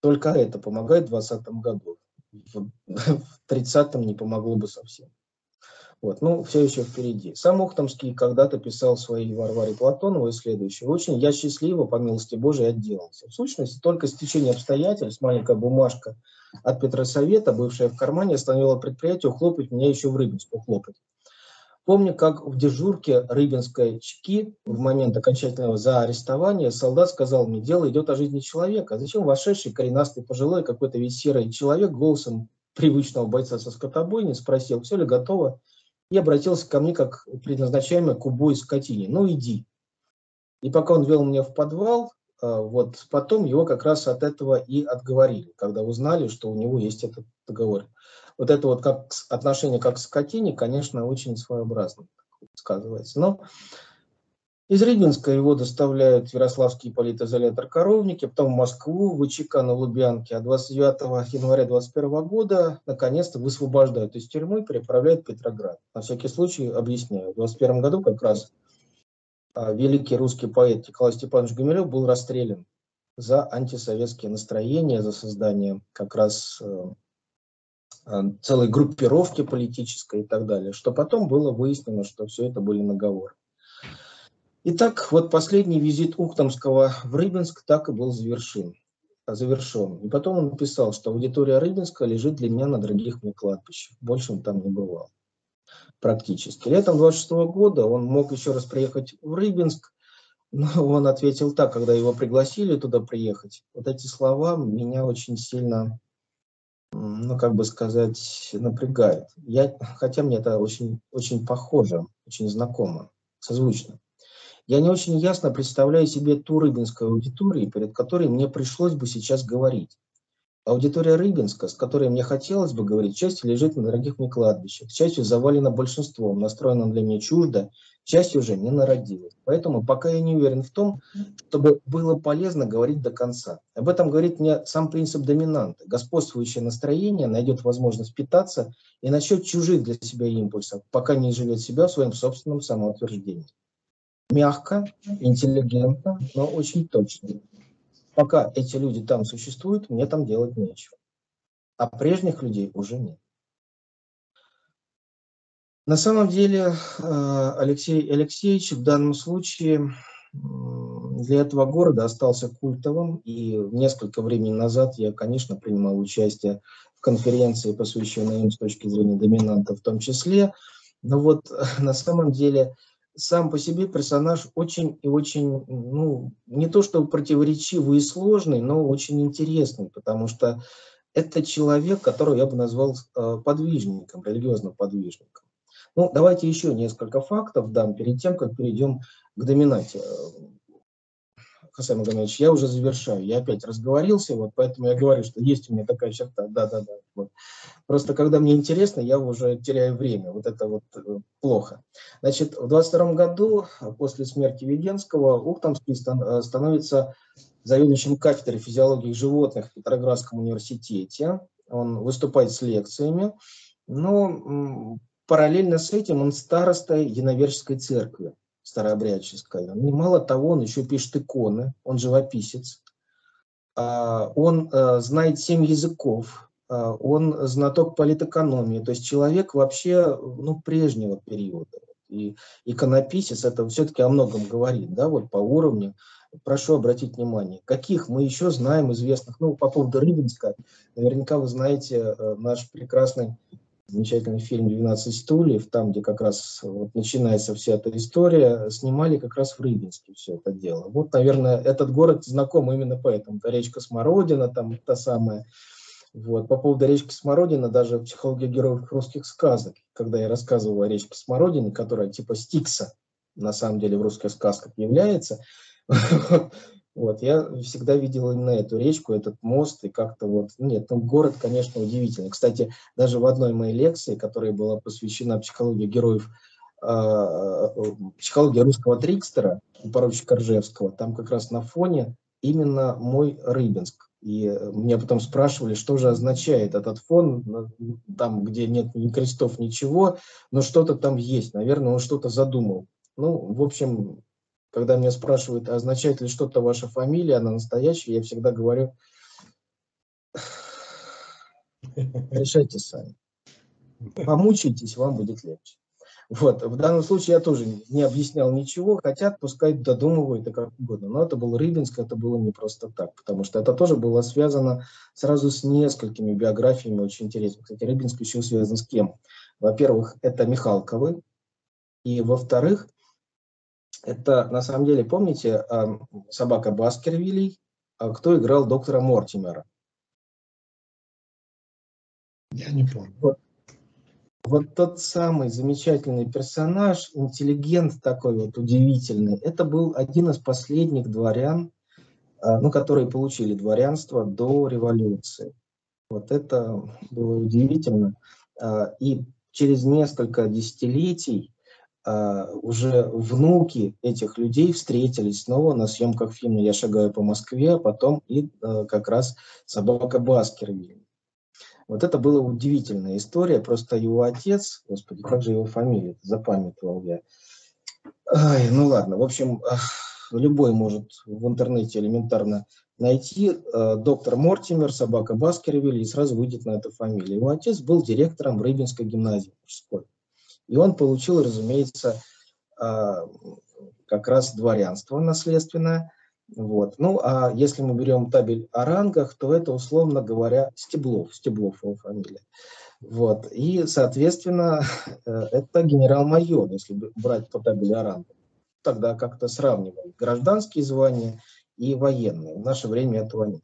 Только это помогает в 2020 году. В 30-м не помогло бы совсем. Вот, ну, все еще впереди. Сам Ухтомский когда-то писал своей Варваре Платоновой следующее. Очень я счастливо, по милости Божией, отделался. В сущности, только стечение обстоятельств, маленькая бумажка от Петросовета, бывшая в кармане, остановила предприятие ухлопать меня еще в Рыбинск ухлопать. Помню, как в дежурке Рыбинской ЧКИ в момент окончательного заарестования солдат сказал мне, дело идет о жизни человека. А зачем вошедший коренастый пожилой какой-то весь серый человек голосом привычного бойца со скотобойни спросил, все ли готово, и обратился ко мне как предназначаемый к убою скотине. Ну, иди. И пока он вел меня в подвал, а, вот потом его как раз от этого и отговорили, когда узнали, что у него есть этот договор. Вот это вот как отношение как к скотине, конечно, очень своеобразно сказывается. Но из Рыбинска его доставляют в Ярославский политизолятор Коровники, потом в Москву, в ВЧК на Лубянке, а 29 января 2021 года наконец-то высвобождают из тюрьмы и переправляют в Петроград. На всякий случай объясняю. В 2021 году как раз а, великий русский поэт Николай Степанович Гумилев был расстрелян за антисоветские настроения, за создание как раз э, э, целой группировки политической и так далее, что потом было выяснено, что все это были наговоры. Итак, вот последний визит Ухтомского в Рыбинск так и был завершен. завершен. И потом он написал, что аудитория Рыбинска лежит для меня на дорогих мне кладбищах. Больше он там не бывал. Практически. Летом 26 года он мог еще раз приехать в Рыбинск, но он ответил так, когда его пригласили туда приехать. Вот эти слова меня очень сильно, ну, как бы сказать, напрягают. Я, хотя мне это очень, очень похоже, очень знакомо, созвучно. Я не очень ясно представляю себе ту рыбинскую аудиторию, перед которой мне пришлось бы сейчас говорить. Аудитория Рыбинска, с которой мне хотелось бы говорить, частью лежит на дорогих мне кладбищах, частью завалена большинством, настроенным для меня чуждо, частью уже не народилась. Поэтому пока я не уверен в том, чтобы было полезно говорить до конца. Об этом говорит мне сам принцип доминанта. Господствующее настроение найдет возможность питаться и насчет чужих для себя импульсов, пока не живет себя в своем собственном самоутверждении мягко, интеллигентно, но очень точно. Пока эти люди там существуют, мне там делать нечего. А прежних людей уже нет. На самом деле э, Алексей Алексеевич в данном случае для этого города остался культовым. И несколько времени назад я, конечно, принимал участие в конференции, посвященной им с точки зрения доминанта в том числе. Но вот на самом деле сам по себе персонаж очень и очень, ну, не то что противоречивый и сложный, но очень интересный, потому что это человек, которого я бы назвал э, подвижником, религиозным подвижником. Ну, давайте еще несколько фактов дам перед тем, как перейдем к доминате. Хасам Магомедович, я уже завершаю. Я опять разговорился, вот поэтому я говорю, что есть у меня такая черта. Да-да-да. Вот. Просто когда мне интересно, я уже теряю время. Вот это вот э, плохо. Значит, в 22 году, после смерти Веденского, Ухтомский э, становится заведующим кафедрой физиологии животных в Петроградском университете. он выступает с лекциями, но параллельно с этим он староста Яноверческой церкви старообрядческой. И мало того, он еще пишет иконы, он живописец, а, он э, знает семь языков, а, он знаток политэкономии, то есть человек вообще ну, прежнего периода. И иконописец это все-таки о многом говорит, да, вот по уровню. Прошу обратить внимание, каких мы еще знаем известных, ну, по поводу Рыбинска, наверняка вы знаете э, наш прекрасный замечательный фильм «12 стульев», там, где как раз вот начинается вся эта история, снимали как раз в Рыбинске все это дело. Вот, наверное, этот город знаком именно поэтому. Это речка Смородина, там та самая. Вот. По поводу речки Смородина, даже психология героев русских сказок, когда я рассказывал о речке Смородине, которая типа Стикса, на самом деле в русских сказках является, Вот, я всегда видел именно эту речку, этот мост, и как-то вот, нет, ну, город, конечно, удивительный. Кстати, даже в одной моей лекции, которая была посвящена психологии героев, э, психологии русского трикстера, поручика Ржевского, там как раз на фоне именно мой Рыбинск. И меня потом спрашивали, что же означает этот фон, там, где нет ни крестов, ничего, но что-то там есть, наверное, он что-то задумал. Ну, в общем, когда меня спрашивают, а означает ли что-то ваша фамилия, она настоящая, я всегда говорю, решайте сами. Помучайтесь, вам будет легче. Вот. В данном случае я тоже не объяснял ничего, хотят, пускай додумывают и как угодно. Но это был Рыбинск, это было не просто так, потому что это тоже было связано сразу с несколькими биографиями очень интересными. Кстати, Рыбинск еще связан с кем? Во-первых, это Михалковы, и во-вторых, это на самом деле, помните, собака Баскервилей, а кто играл доктора Мортимера? Я не помню. Вот, вот тот самый замечательный персонаж, интеллигент такой вот удивительный, это был один из последних дворян, а, ну, которые получили дворянство до революции. Вот это было удивительно. А, и через несколько десятилетий а, уже внуки этих людей встретились снова на съемках фильма «Я шагаю по Москве», а потом и как раз «Собака Баскервиль». Вот это была удивительная история, просто его отец, господи, как же его фамилия, запамятовал я. Ай, ну ладно, в общем, любой может в интернете элементарно найти э, доктор Мортимер, собака Баскервиль, и сразу выйдет на эту фамилию. Его отец был директором Рыбинской гимназии мужской. И он получил, разумеется, а, как раз дворянство наследственное. Вот. Ну, а если мы берем табель о рангах, то это, условно говоря, Стеблов, Стеблов его фамилия. Вот. И, соответственно, э, это генерал-майор, если брать по табели о рангах. Тогда как-то сравниваем гражданские звания и военные. В наше время этого нет.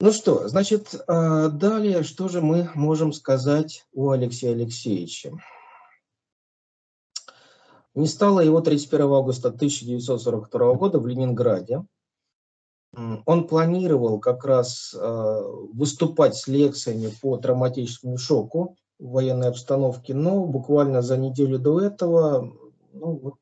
Ну что, значит, а, далее, что же мы можем сказать о Алексее Алексеевиче? Не стало его 31 августа 1942 года в Ленинграде. Он планировал как раз а, выступать с лекциями по травматическому шоку в военной обстановке, но буквально за неделю до этого ну, вот,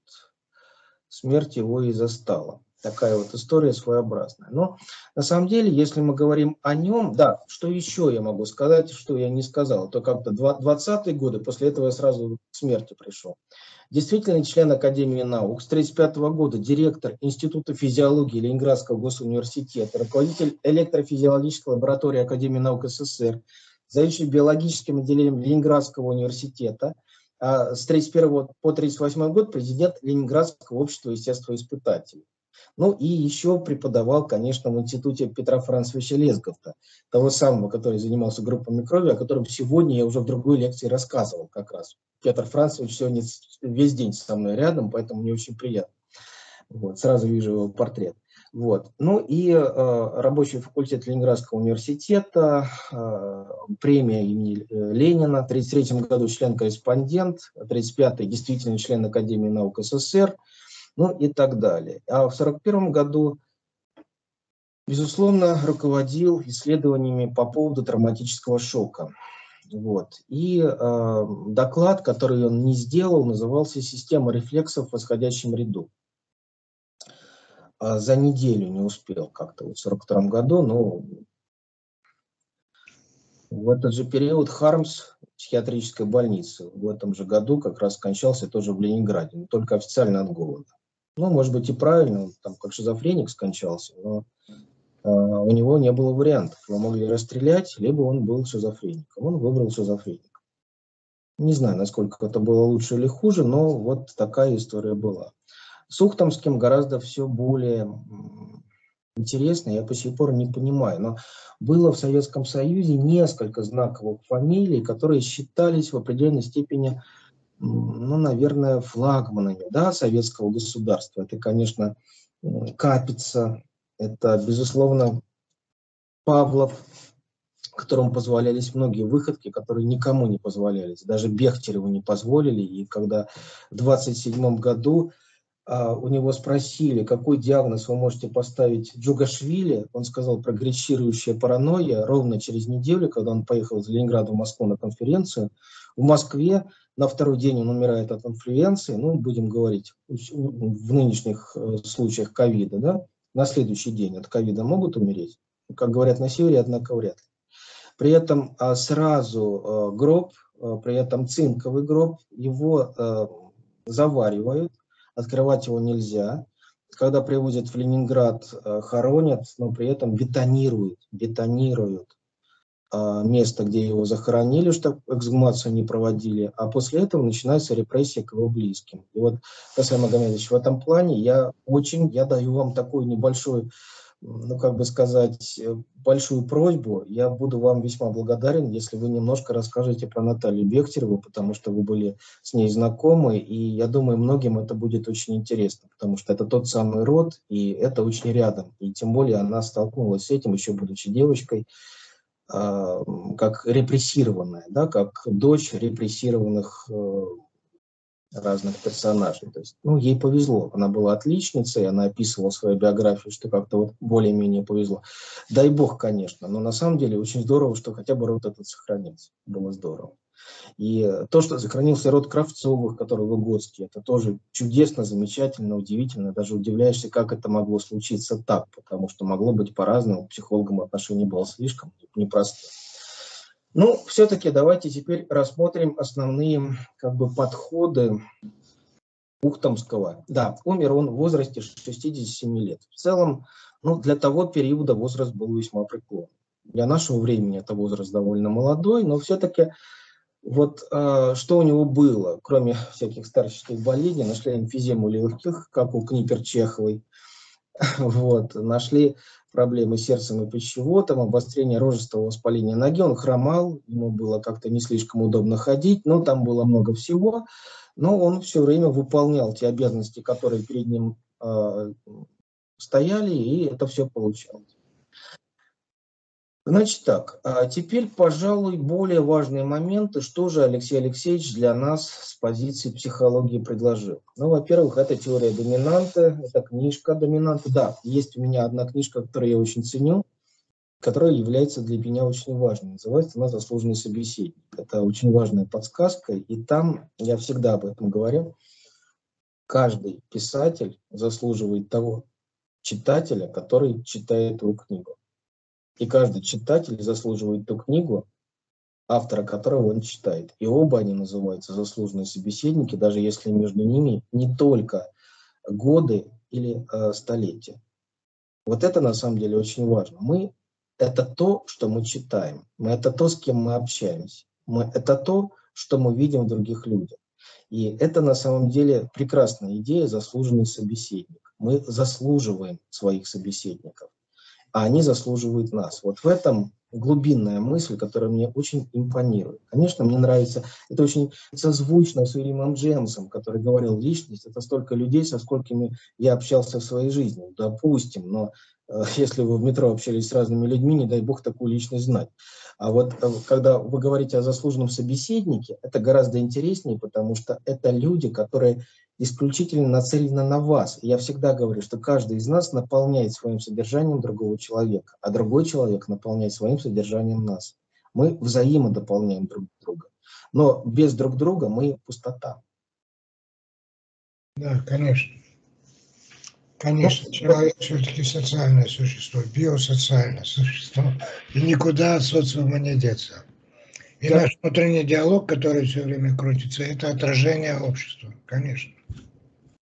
смерть его и застала такая вот история своеобразная. Но на самом деле, если мы говорим о нем, да, что еще я могу сказать, что я не сказал, то как-то 20-е годы, после этого я сразу к смерти пришел. Действительно член Академии наук, с 1935 года директор Института физиологии Ленинградского госуниверситета, руководитель электрофизиологической лаборатории Академии наук СССР, заведующий биологическим отделением Ленинградского университета, а с 1931 по 1938 год президент Ленинградского общества естествоиспытателей. Ну и еще преподавал, конечно, в институте Петра Францевича Лесговта, того самого, который занимался группами крови, о котором сегодня я уже в другой лекции рассказывал как раз. Петр Францевич сегодня весь день со мной рядом, поэтому мне очень приятно. Вот, сразу вижу его портрет. Вот. Ну и э, рабочий факультет Ленинградского университета, э, премия имени э, Ленина, в 1933 году член-корреспондент, 1935 действительно член Академии наук СССР, ну и так далее. А в 1941 году, безусловно, руководил исследованиями по поводу травматического шока. Вот. И э, доклад, который он не сделал, назывался «Система рефлексов в восходящем ряду». А за неделю не успел как-то в 1942 году, но В этот же период Хармс психиатрической больницы в этом же году как раз скончался тоже в Ленинграде, но только официально от голода. Ну, может быть и правильно, там как шизофреник скончался, но э, у него не было вариантов. Его могли расстрелять, либо он был шизофреником. Он выбрал шизофреник. Не знаю, насколько это было лучше или хуже, но вот такая история была. С Ухтомским гораздо все более интересно, я по сих пор не понимаю. Но было в Советском Союзе несколько знаковых фамилий, которые считались в определенной степени, ну, наверное, флагманами да, советского государства. Это, конечно, Капица, это, безусловно, Павлов, которому позволялись многие выходки, которые никому не позволялись. Даже Бехтереву не позволили. И когда в 27 году у него спросили, какой диагноз вы можете поставить Джугашвили, он сказал прогрессирующая паранойя. Ровно через неделю, когда он поехал из Ленинграда в Москву на конференцию, в Москве на второй день он умирает от инфлюенции, ну, будем говорить, в нынешних э, случаях ковида, да, на следующий день от ковида могут умереть? Как говорят на севере, однако вряд ли. При этом а, сразу э, гроб, при этом цинковый гроб, его заваривают, открывать его нельзя. Когда привозят в Ленинград, э, хоронят, но при этом бетонируют, бетонируют э, место, где его захоронили, чтобы эксгумацию не проводили, а после этого начинается репрессия к его близким. И вот, Хасан Магомедович, в этом плане я очень, я даю вам такую небольшую ну, как бы сказать, э, большую просьбу. Я буду вам весьма благодарен, если вы немножко расскажете про Наталью Бехтереву, потому что вы были с ней знакомы, и я думаю, многим это будет очень интересно, потому что это тот самый род, и это очень рядом. И тем более она столкнулась с этим, еще будучи девочкой, а, как репрессированная, да, как дочь репрессированных э, разных персонажей. То есть, ну, ей повезло. Она была отличницей, она описывала свою биографию, что как-то вот более-менее повезло. Дай бог, конечно, но на самом деле очень здорово, что хотя бы род этот сохранился. Было здорово. И то, что сохранился род Кравцовых, который Выгодский, это тоже чудесно, замечательно, удивительно. Даже удивляешься, как это могло случиться так, потому что могло быть по-разному. Психологам отношение было слишком непростое. Ну, все-таки давайте теперь рассмотрим основные как бы, подходы Ухтомского. Да, умер он в возрасте 67 лет. В целом, ну, для того периода возраст был весьма преклонный. Для нашего времени это возраст довольно молодой, но все-таки вот э, что у него было, кроме всяких старческих болезней, нашли эмфизему легких, как у Книпер Чеховой, вот, нашли проблемы с сердцем и пищеводом, обострение рожестого воспаления ноги, он хромал, ему было как-то не слишком удобно ходить, но там было много всего, но он все время выполнял те обязанности, которые перед ним э, стояли, и это все получалось. Значит так, а теперь, пожалуй, более важные моменты, что же Алексей Алексеевич для нас с позиции психологии предложил. Ну, во-первых, это теория доминанты, это книжка доминанты. Да, есть у меня одна книжка, которую я очень ценю, которая является для меня очень важной. Называется она «Заслуженный собеседник». Это очень важная подсказка, и там, я всегда об этом говорю, каждый писатель заслуживает того читателя, который читает эту книгу. И каждый читатель заслуживает ту книгу, автора которого он читает. И оба они называются заслуженные собеседники, даже если между ними не только годы или э, столетия. Вот это на самом деле очень важно. Мы – это то, что мы читаем. Мы – это то, с кем мы общаемся. Мы – это то, что мы видим в других людях. И это на самом деле прекрасная идея, заслуженный собеседник. Мы заслуживаем своих собеседников а они заслуживают нас. Вот в этом глубинная мысль, которая мне очень импонирует. Конечно, мне нравится, это очень созвучно с Уильямом Джеймсом, который говорил, личность – это столько людей, со сколькими я общался в своей жизни. Допустим, но э, если вы в метро общались с разными людьми, не дай бог такую личность знать. А вот э, когда вы говорите о заслуженном собеседнике, это гораздо интереснее, потому что это люди, которые исключительно нацелена на вас. я всегда говорю, что каждый из нас наполняет своим содержанием другого человека, а другой человек наполняет своим содержанием нас. Мы взаимодополняем друг друга. Но без друг друга мы пустота. Да, конечно. Конечно, человек все-таки социальное существо, биосоциальное существо, и никуда от социума не деться. И да. наш внутренний диалог, который все время крутится, это отражение общества, конечно.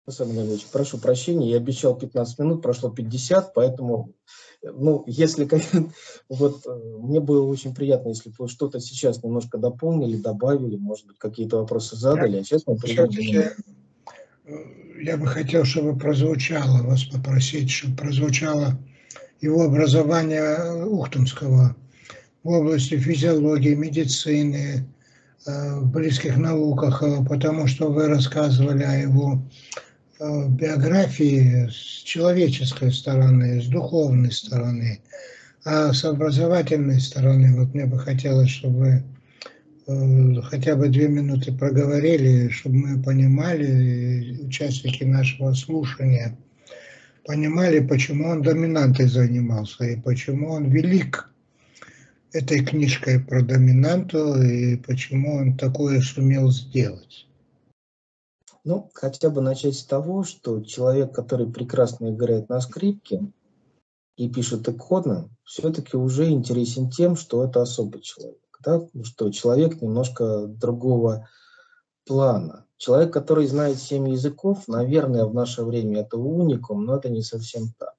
Александр прошу прощения, я обещал 15 минут, прошло 50, поэтому, ну, если, вот, э, мне было очень приятно, если бы вы что-то сейчас немножко дополнили, добавили, может быть, какие-то вопросы задали, а сейчас мы я бы хотел, чтобы прозвучало, вас попросить, чтобы прозвучало его образование Ухтомского. В области физиологии, медицины, э, в близких науках, э, потому что вы рассказывали о его э, биографии с человеческой стороны, с духовной стороны, а с образовательной стороны, вот мне бы хотелось, чтобы вы Э, хотя бы две минуты проговорили, чтобы мы понимали, участники нашего слушания, понимали, почему он доминантой занимался и почему он велик этой книжкой про доминанту и почему он такое сумел сделать. Ну, хотя бы начать с того, что человек, который прекрасно играет на скрипке и пишет иконы, все-таки уже интересен тем, что это особый человек да, что человек немножко другого плана. Человек, который знает семь языков, наверное, в наше время это уникум, но это не совсем так.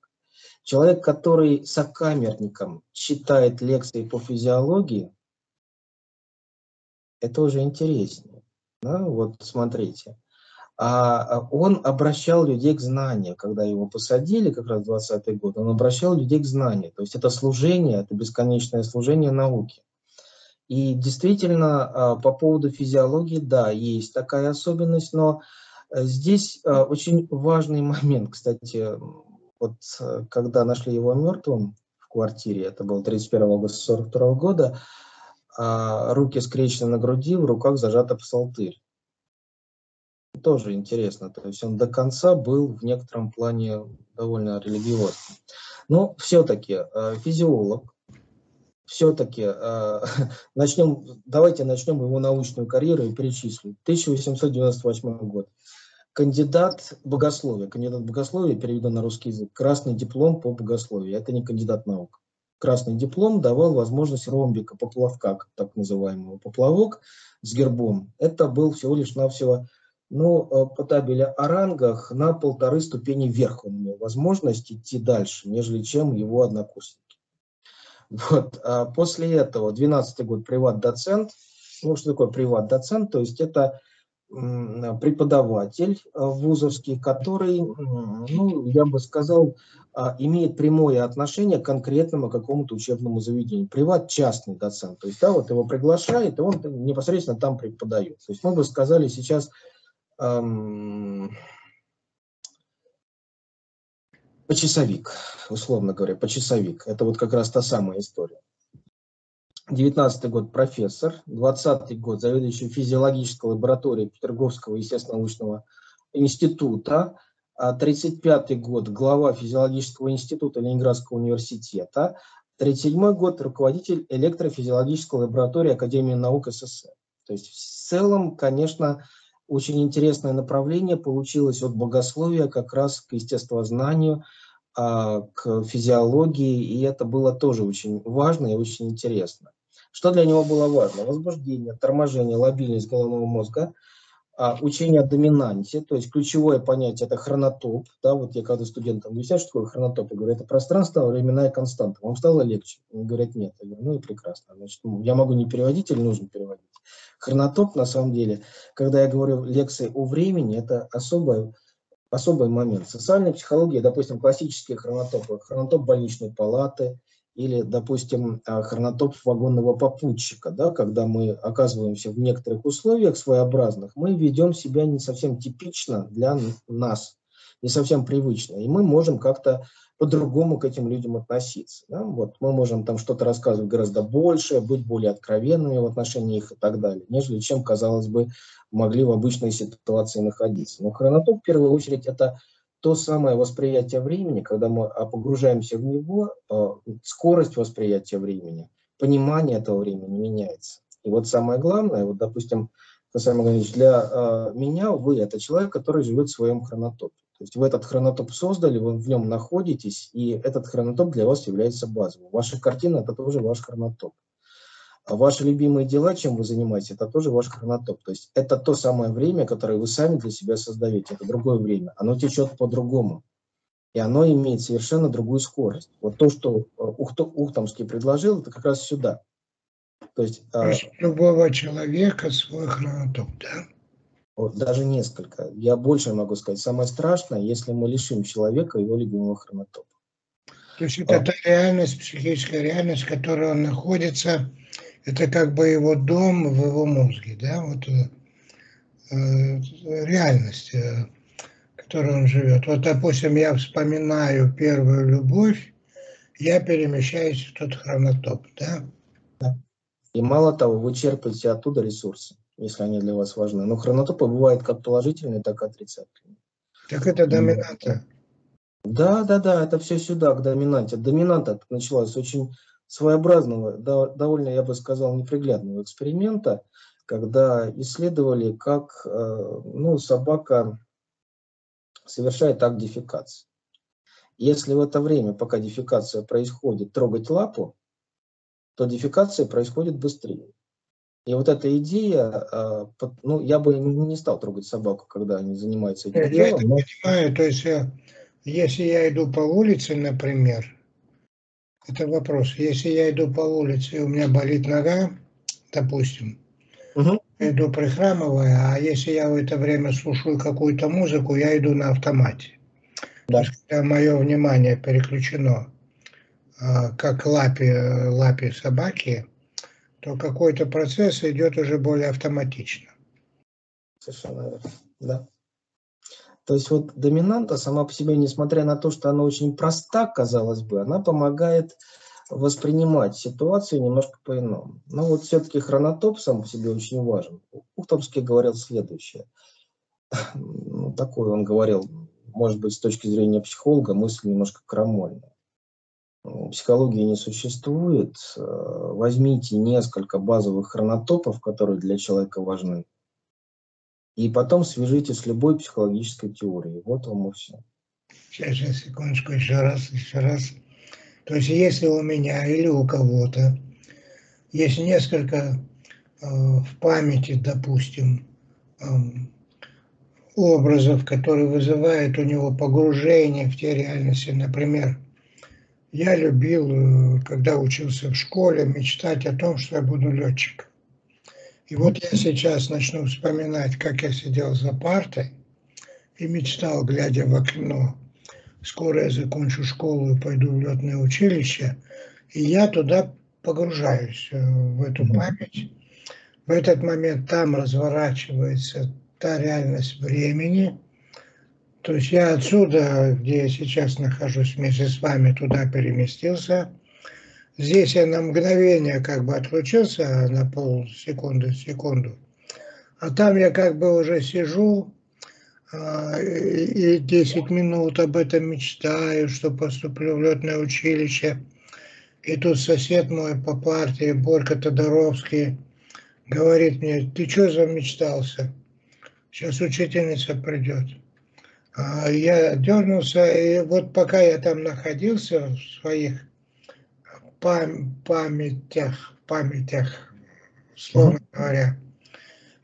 Человек, который сокамерником читает лекции по физиологии, это уже интереснее. Да? Вот смотрите. А, а он обращал людей к знанию, когда его посадили, как раз 20 год, он обращал людей к знанию. То есть это служение, это бесконечное служение науке. И действительно, а, по поводу физиологии, да, есть такая особенность, но э, здесь а, очень важный момент, кстати, вот э, когда нашли его мертвым в квартире, это было 31 августа 42 года, а, руки скрещены на груди, в руках зажата псалтырь. Тоже интересно, то есть он до конца был в некотором плане довольно религиозным. Но все-таки физиолог, все-таки э, начнем, давайте начнем его научную карьеру и перечислим. 1898 год. Кандидат богословия. Кандидат богословия переведен на русский язык. Красный диплом по богословию. Это не кандидат наук. Красный диплом давал возможность ромбика, поплавка, так называемого. Поплавок с гербом. Это был всего лишь навсего ну, э, по табели о рангах на полторы ступени вверх он имел возможность идти дальше, нежели чем его однокурсники. Вот. А после этого, 12 год, приват-доцент. Ну, что такое приват-доцент? То есть это преподаватель э, вузовский, который, ну, я бы сказал, а, имеет прямое отношение к конкретному какому-то учебному заведению. Приват – частный доцент. То есть, да, вот его приглашает, и он непосредственно там преподает. То есть мы бы сказали сейчас эм, почасовик, условно говоря, почасовик. Это вот как раз та самая история. 19 год профессор, 20 год заведующий физиологической лабораторией Петерговского естественно-научного института, 35 а год глава физиологического института Ленинградского университета, 37 год руководитель электрофизиологической лаборатории Академии наук СССР. То есть в целом, конечно, очень интересное направление получилось от богословия как раз к естествознанию, а, к физиологии, и это было тоже очень важно и очень интересно. Что для него было важно? Возбуждение, торможение, лобильность головного мозга, учение о доминанте, то есть ключевое понятие это хронотоп. Да, вот я когда студентам объясняю, что такое хронотоп, я говорю, это пространство, временная константа. Вам стало легче? Они говорят, нет. Я говорю, ну и прекрасно. Значит, я могу не переводить или нужно переводить? Хронотоп, на самом деле, когда я говорю лекции о времени, это особый, особый момент. Социальная психология, допустим, классические хронотопы, хронотоп больничной палаты или, допустим, а, хронотоп вагонного попутчика, да, когда мы оказываемся в некоторых условиях своеобразных, мы ведем себя не совсем типично для нас, не совсем привычно, и мы можем как-то по-другому к этим людям относиться. Да? Вот мы можем там что-то рассказывать гораздо больше, быть более откровенными в отношении их и так далее, нежели чем, казалось бы, могли в обычной ситуации находиться. Но хронотоп, в первую очередь, это то самое восприятие времени, когда мы а, погружаемся в него, а, скорость восприятия времени, понимание этого времени меняется. И вот самое главное, вот, допустим, для а, меня вы – это человек, который живет в своем хронотопе. То есть вы этот хронотоп создали, вы в нем находитесь, и этот хронотоп для вас является базовым. Ваша картина – это тоже ваш хронотоп. А ваши любимые дела, чем вы занимаетесь, это тоже ваш хронотоп. То есть это то самое время, которое вы сами для себя создаете. Это другое время. Оно течет по-другому. И оно имеет совершенно другую скорость. Вот то, что э, Ухтомский предложил, это как раз сюда. То есть, а то есть любого человека свой хронотоп, да? Вот, даже несколько. Я больше могу сказать. Самое страшное, если мы лишим человека его любимого хронотопа. То есть это а. та реальность, психическая реальность, в которой он находится, это как бы его дом в его мозге, да, вот э, э реальность, э, в которой он живет. Вот, допустим, я вспоминаю первую любовь, я перемещаюсь в тот хронотоп, да? да. И мало того, вы черпаете оттуда ресурсы если они для вас важны. Но хронотопы бывают как положительные, так и отрицательные. Так это доминанта. Да, да, да, это все сюда, к доминанте. Доминанта началась очень своеобразного, довольно, я бы сказал, неприглядного эксперимента, когда исследовали, как э, ну, собака совершает акт дефекации. Если в это время, пока дефекация происходит, трогать лапу, то дефекация происходит быстрее. И вот эта идея, а, ну, я бы не стал трогать собаку, когда они занимаются этим Нет, делом. Я но... понимаю, то есть, э, если я иду по улице, например, это вопрос, если я иду по улице, и у меня болит нога, допустим, угу. иду прихрамывая, а если я в это время слушаю какую-то музыку, я иду на автомате. Да. То есть, когда мое внимание переключено а, как лапе, лапе собаки, то какой-то процесс идет уже более автоматично. Совершенно верно, да. То есть вот доминанта сама по себе, несмотря на то, что она очень проста, казалось бы, она помогает воспринимать ситуацию немножко по-иному. Но вот все-таки хронотоп сам по себе очень важен. Ухтомский говорил следующее. Ну, такое он говорил, может быть, с точки зрения психолога, мысль немножко крамольная психологии не существует. Э, возьмите несколько базовых хронотопов, которые для человека важны, и потом свяжите с любой психологической теорией. Вот вам и все. Сейчас, сейчас, секундочку, еще раз, еще раз. То есть, если у меня или у кого-то есть несколько э, в памяти, допустим, э, образов, которые вызывают у него погружение в те реальности, например, я любил, э, когда учился в школе, мечтать о том, что я буду летчиком. И вот я сейчас начну вспоминать, как я сидел за партой и мечтал, глядя в окно, скоро я закончу школу и пойду в летное училище, и я туда погружаюсь, э, в эту память. В этот момент там разворачивается та реальность времени, то есть я отсюда, где я сейчас нахожусь вместе с вами, туда переместился. Здесь я на мгновение как бы отключился на полсекунды, секунду. А там я как бы уже сижу а, и 10 минут об этом мечтаю, что поступлю в летное училище. И тут сосед мой по партии, Борька Тодоровский, говорит мне, ты что замечтался? Сейчас учительница придет. А, я дернулся, и вот пока я там находился в своих пам памятях, памятях, словно mm-hmm. говоря,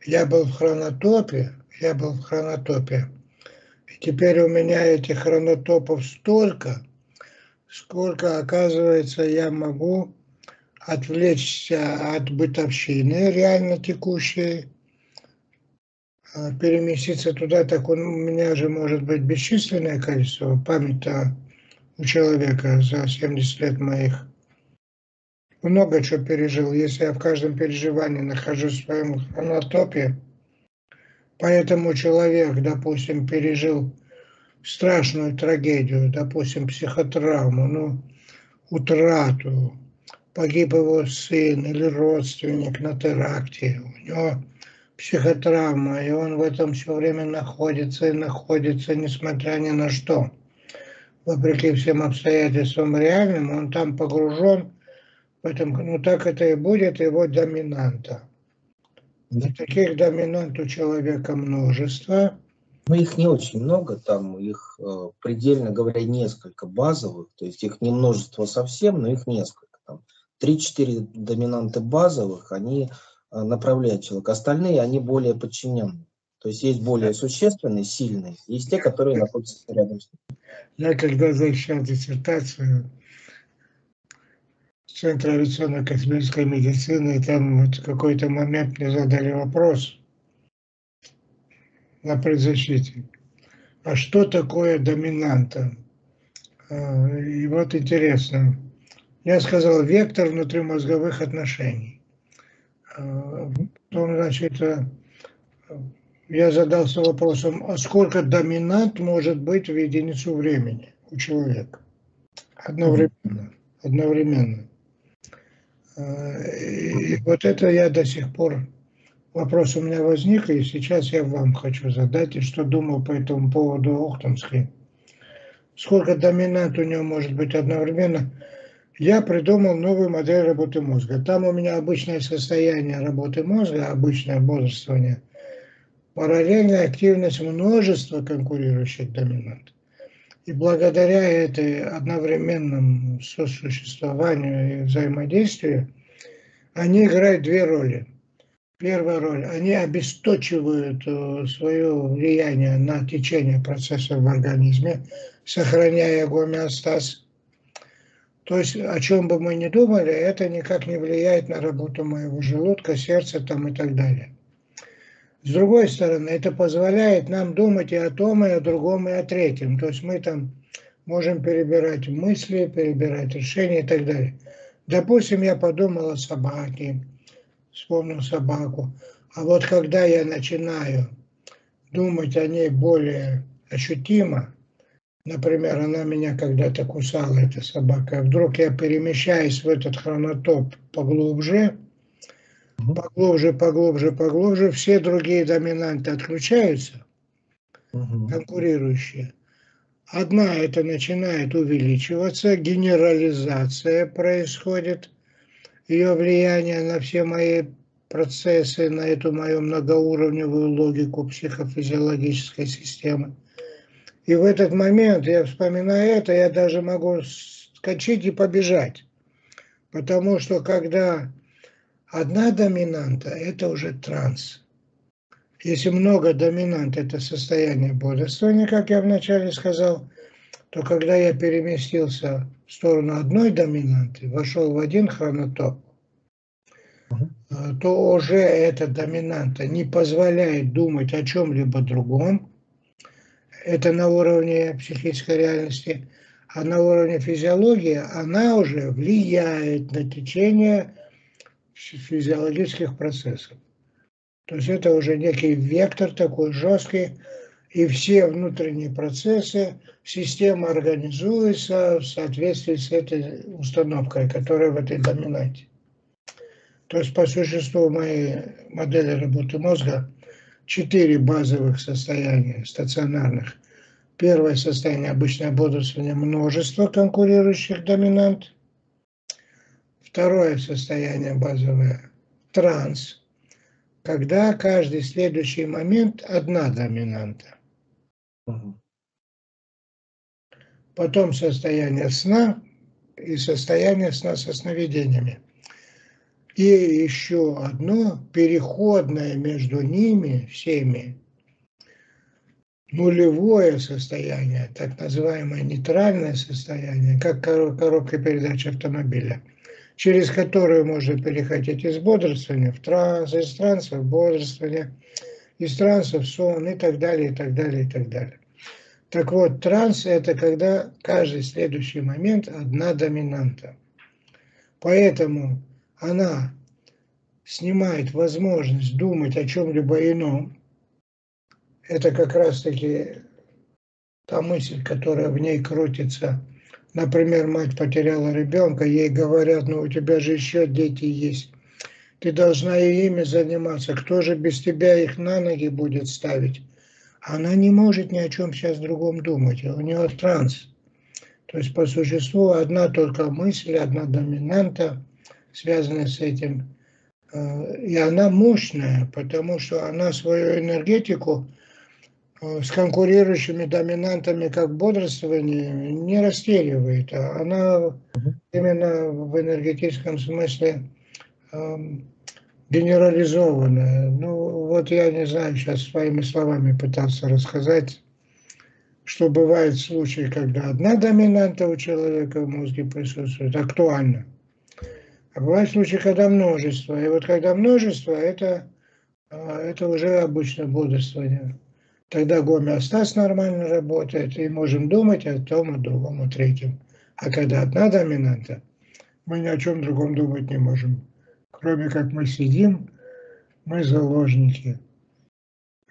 я был в хронотопе, я был в хронотопе. И теперь у меня этих хронотопов столько, сколько, оказывается, я могу отвлечься от бытовщины реально текущей, а, переместиться туда, так у меня же может быть бесчисленное количество память у человека за 70 лет моих. Много чего пережил, если я в каждом переживании нахожусь в своем хронотопе. Поэтому человек, допустим, пережил страшную трагедию, допустим, психотравму, ну, утрату, погиб его сын или родственник на теракте, у него психотравма, и он в этом все время находится и находится, несмотря ни на что. Вопреки всем обстоятельствам реальным, он там погружен в этом, ну так это и будет его доминанта. И таких доминант у человека множество. Ну, их не очень много, там их, э, предельно говоря, несколько базовых, то есть их не множество совсем, но их несколько. Там 3-4 доминанты базовых, они э, направляют человека. Остальные, они более подчиненные. То есть есть более существенные, сильные, есть те, которые находятся рядом с ним. Я когда защищал диссертацию в Центре авиационной космической медицины, там вот какой-то момент мне задали вопрос на предзащите. А что такое доминанта? А, и вот интересно. Я сказал, вектор внутримозговых отношений. А, потом, значит, я задался вопросом, а сколько доминант может быть в единицу времени у человека? Одновременно. Одновременно. И вот это я до сих пор, вопрос у меня возник, и сейчас я вам хочу задать, и что думал по этому поводу Охтомской. Сколько доминант у него может быть одновременно? Я придумал новую модель работы мозга. Там у меня обычное состояние работы мозга, обычное бодрствование – параллельная активность множества конкурирующих доминант. И благодаря этой одновременному сосуществованию и взаимодействию они играют две роли. Первая роль, они обесточивают э, свое влияние на течение процессов в организме, сохраняя гомеостаз. То есть, о чем бы мы ни думали, это никак не влияет на работу моего желудка, сердца там и так далее. С другой стороны, это позволяет нам думать и о том, и о другом, и о третьем. То есть мы там можем перебирать мысли, перебирать решения и так далее. Допустим, я подумал о собаке, вспомнил собаку. А вот когда я начинаю думать о ней более ощутимо, например, она меня когда-то кусала, эта собака, вдруг я перемещаюсь в этот хронотоп поглубже – поглубже, поглубже, поглубже, все другие доминанты отключаются, конкурирующие. Одна это начинает увеличиваться, генерализация происходит, ее влияние на все мои процессы, на эту мою многоуровневую логику психофизиологической системы. И в этот момент, я вспоминаю это, я даже могу скачать и побежать. Потому что когда Одна доминанта – это уже транс. Если много доминант – это состояние бодрствования, как я вначале сказал, то когда я переместился в сторону одной доминанты, вошел в один хронотоп, то уже эта доминанта не позволяет думать о чем-либо другом. Это на уровне психической реальности. А на уровне физиологии она уже влияет на течение физиологических процессов. То есть это уже некий вектор такой жесткий, и все внутренние процессы, система организуется в соответствии с этой установкой, которая в этой доминанте. То есть по существу моей модели работы мозга четыре базовых состояния стационарных. Первое состояние обычное бодрствование множество конкурирующих доминант – Второе состояние базовое – транс, когда каждый следующий момент одна доминанта. Потом состояние сна и состояние сна со сновидениями. И еще одно переходное между ними всеми нулевое состояние, так называемое нейтральное состояние, как коробка передач автомобиля – через которую можно переходить из бодрствования в транс, из транса в бодрствование, из транса в сон и так далее, и так далее, и так далее. Так вот, транс – это когда каждый следующий момент одна доминанта. Поэтому она снимает возможность думать о чем-либо ином. Это как раз-таки та мысль, которая в ней крутится Например, мать потеряла ребенка, ей говорят, ну у тебя же еще дети есть. Ты должна и ими заниматься. Кто же без тебя их на ноги будет ставить? Она не может ни о чем сейчас другом думать. У нее транс. То есть по существу одна только мысль, одна доминанта, связанная с этим. Э, и она мощная, потому что она свою энергетику с конкурирующими доминантами, как бодрствование, не растеривает. А она именно в энергетическом смысле эм, генерализованная. Ну, вот я не знаю, сейчас своими словами пытался рассказать, что бывает случаи, когда одна доминанта у человека в мозге присутствует, актуально. А бывают случаи, когда множество. И вот когда множество, это, а, это уже обычно бодрствование. Тогда гомеостаз нормально работает, и можем думать о том, о другом, о третьем. А когда одна доминанта, мы ни о чем другом думать не можем. Кроме как мы сидим, мы заложники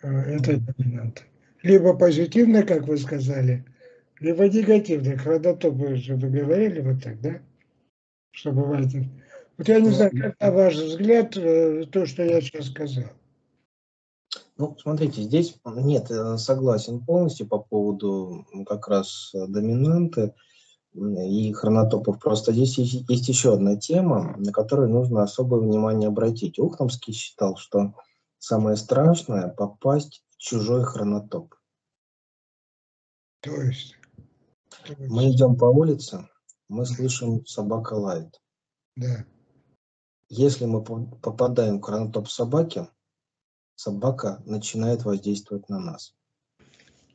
э, этой доминанты. Либо позитивно, как вы сказали, либо негативно. Хронотоп вы же говорили вот так, да? Что бывает вот я не знаю, как на ваш взгляд, э, то, что я сейчас сказал. Ну, смотрите, здесь нет, э, согласен полностью по поводу как раз э, доминанты и хронотопов. Просто здесь есть, есть еще одна тема, на которую нужно особое внимание обратить. Ухтомский считал, что самое страшное – попасть в чужой хронотоп. То есть? Мы идем по улице, мы слышим собака лает. Да. Если мы попадаем в хронотоп собаки, собака начинает воздействовать на нас.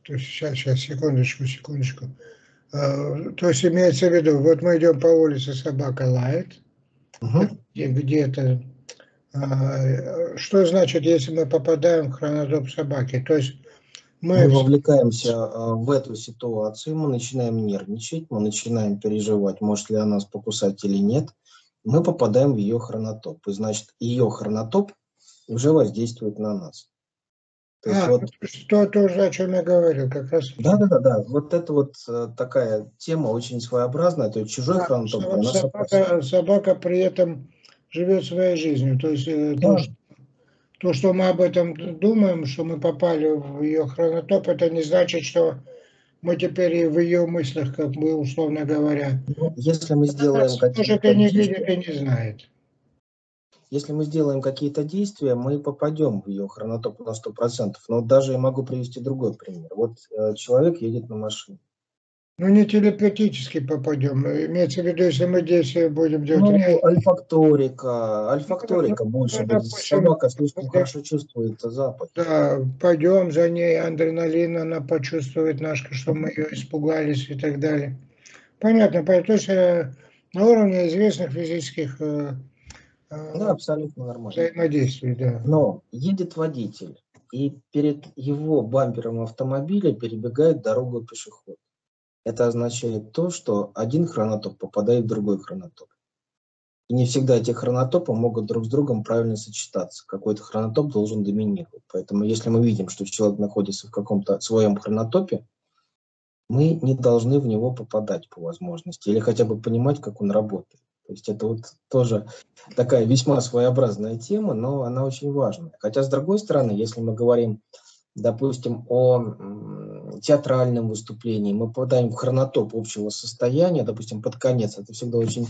То есть, сейчас, сейчас, секундочку, секундочку. А, то есть имеется в виду, вот мы идем по улице, собака лает, угу. где-то. А, что значит, если мы попадаем в хронотоп собаки? То есть мы... мы вовлекаемся а, в эту ситуацию, мы начинаем нервничать, мы начинаем переживать, может ли она нас покусать или нет мы попадаем в ее хронотоп. И значит, ее хронотоп уже воздействует на нас. То есть а, вот, что тоже, о чем я говорил, как раз. Да, да, да, да. Вот это вот э, такая тема очень своеобразная, то есть чужой да, хронотоп. Собака, собака при этом живет своей жизнью. То есть э, да. то, что, то, что мы об этом думаем, что мы попали в ее хронотоп, это не значит, что мы теперь и в ее мыслях, как мы условно говоря. Ну, если мы сделаем какие-то не видит и не знает. Если мы сделаем какие-то действия, мы попадем в ее хронотоп на 100%. Но даже я могу привести другой пример. Вот э, человек едет на машине. Ну, не телепатически попадем. Имеется в виду, если мы действия будем делать. Ну, альфакторика. Альфакторика ну, больше ну, будет. Собака слишком хорошо чувствует запах. Да, пойдем за ней, адреналин, она почувствует наш, что мы ее испугались и так далее. Понятно, то есть э, на уровне известных физических э, да, абсолютно нормально. взаимодействий, да. Но едет водитель, и перед его бампером автомобиля перебегает дорогу пешеход это означает то, что один хронотоп попадает в другой хронотоп. И не всегда эти хронотопы могут друг с другом правильно сочетаться. Какой-то хронотоп должен доминировать. Поэтому если мы видим, что человек находится в каком-то своем хронотопе, мы не должны в него попадать по возможности или хотя бы понимать, как он работает. То есть это вот тоже такая весьма своеобразная тема, но она очень важная. Хотя с другой стороны, если мы говорим допустим, о театральном выступлении, мы попадаем в хронотоп общего состояния, допустим, под конец. Это всегда очень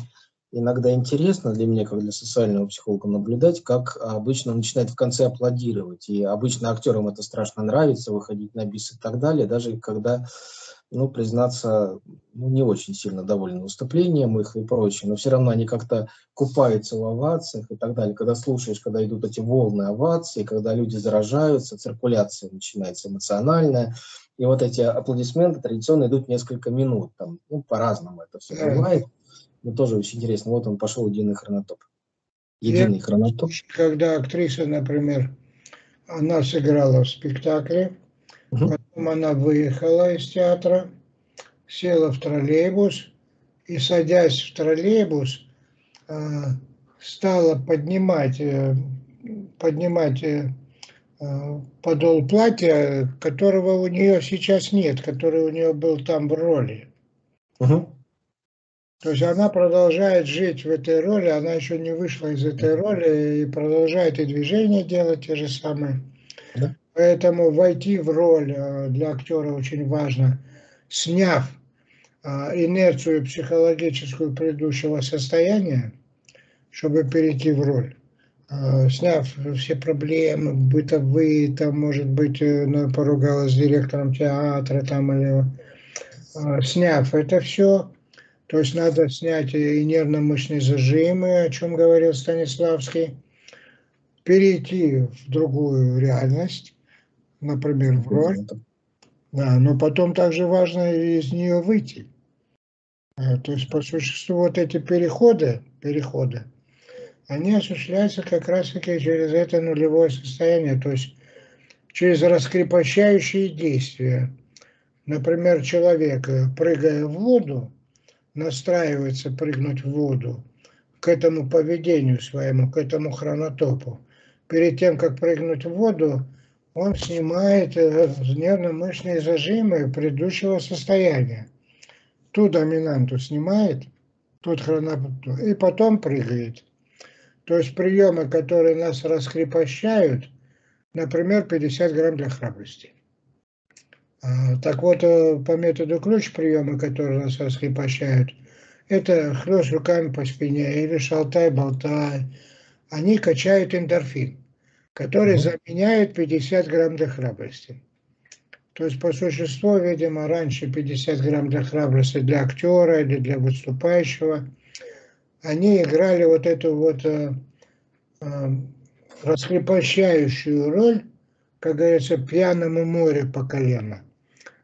иногда интересно для меня, как для социального психолога, наблюдать, как обычно начинает в конце аплодировать. И обычно актерам это страшно нравится, выходить на бис и так далее, даже когда ну, признаться, ну, не очень сильно довольны выступлением их и прочее, но все равно они как-то купаются в овациях и так далее. Когда слушаешь, когда идут эти волны оваций, когда люди заражаются, циркуляция начинается эмоциональная, и вот эти аплодисменты традиционно идут несколько минут, там, ну, по-разному это все бывает, но тоже очень интересно. Вот он пошел единый хронотоп. Единый Я, хронотоп. Когда актриса, например, она сыграла в спектакле, угу. Потом она выехала из театра, села в троллейбус и, садясь в троллейбус, э, стала поднимать, э, поднимать э, подол платья, которого у нее сейчас нет, который у нее был там в роли. Угу. То есть она продолжает жить в этой роли, она еще не вышла из этой роли и продолжает и движения делать те же самые. Да. Поэтому войти в роль э, для актера очень важно, сняв э, инерцию психологическую предыдущего состояния, чтобы перейти в роль. э, сняв все проблемы бытовые, там, может быть, ну, поругалась с директором театра, там, или сняв это все, то есть надо снять и нервно-мышечные зажимы, о чем говорил Станиславский, перейти в другую реальность, например, в роль, да, но потом также важно из нее выйти. А, то есть по существу вот эти переходы, переходы, они осуществляются как раз-таки через это нулевое состояние, то есть через раскрепощающие действия. Например, человек, э, прыгая в воду, настраивается прыгнуть в воду к этому поведению своему, к этому хронотопу. Перед тем, как прыгнуть в воду, он снимает э, нервно-мышечные зажимы предыдущего состояния. Ту доминанту снимает, тут хронотоп, и потом прыгает. То есть приемы, которые нас раскрепощают, например, 50 грамм для храбрости. А, так вот, э, по методу ключ приемы, которые нас раскрепощают, это хлест руками по спине или шалтай-болтай, они качают эндорфин, который заменяет 50 грамм для храбрости. То есть по существу, видимо, раньше 50 грамм для храбрости для актера или для выступающего, они играли вот эту вот э, э, раскрепощающую роль, как говорится, пьяному море по колено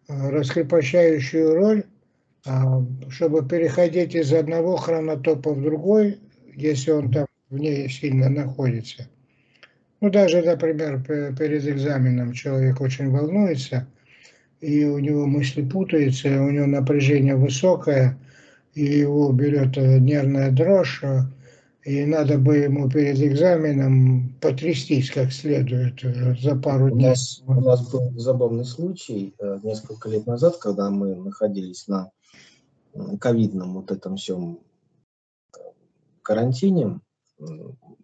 раскрепощающую роль, а, чтобы переходить из одного хронотопа в другой, если он там в ней сильно находится. Ну, даже, например, перед экзаменом человек очень волнуется, и у него мысли путаются, у него напряжение высокое, и его берет э, нервная дрожь, э, и надо бы ему перед экзаменом потрястись как следует э, за пару у дней. Нас, у нас был забавный случай э, несколько лет назад, когда мы находились на ковидном вот этом всем э, карантине,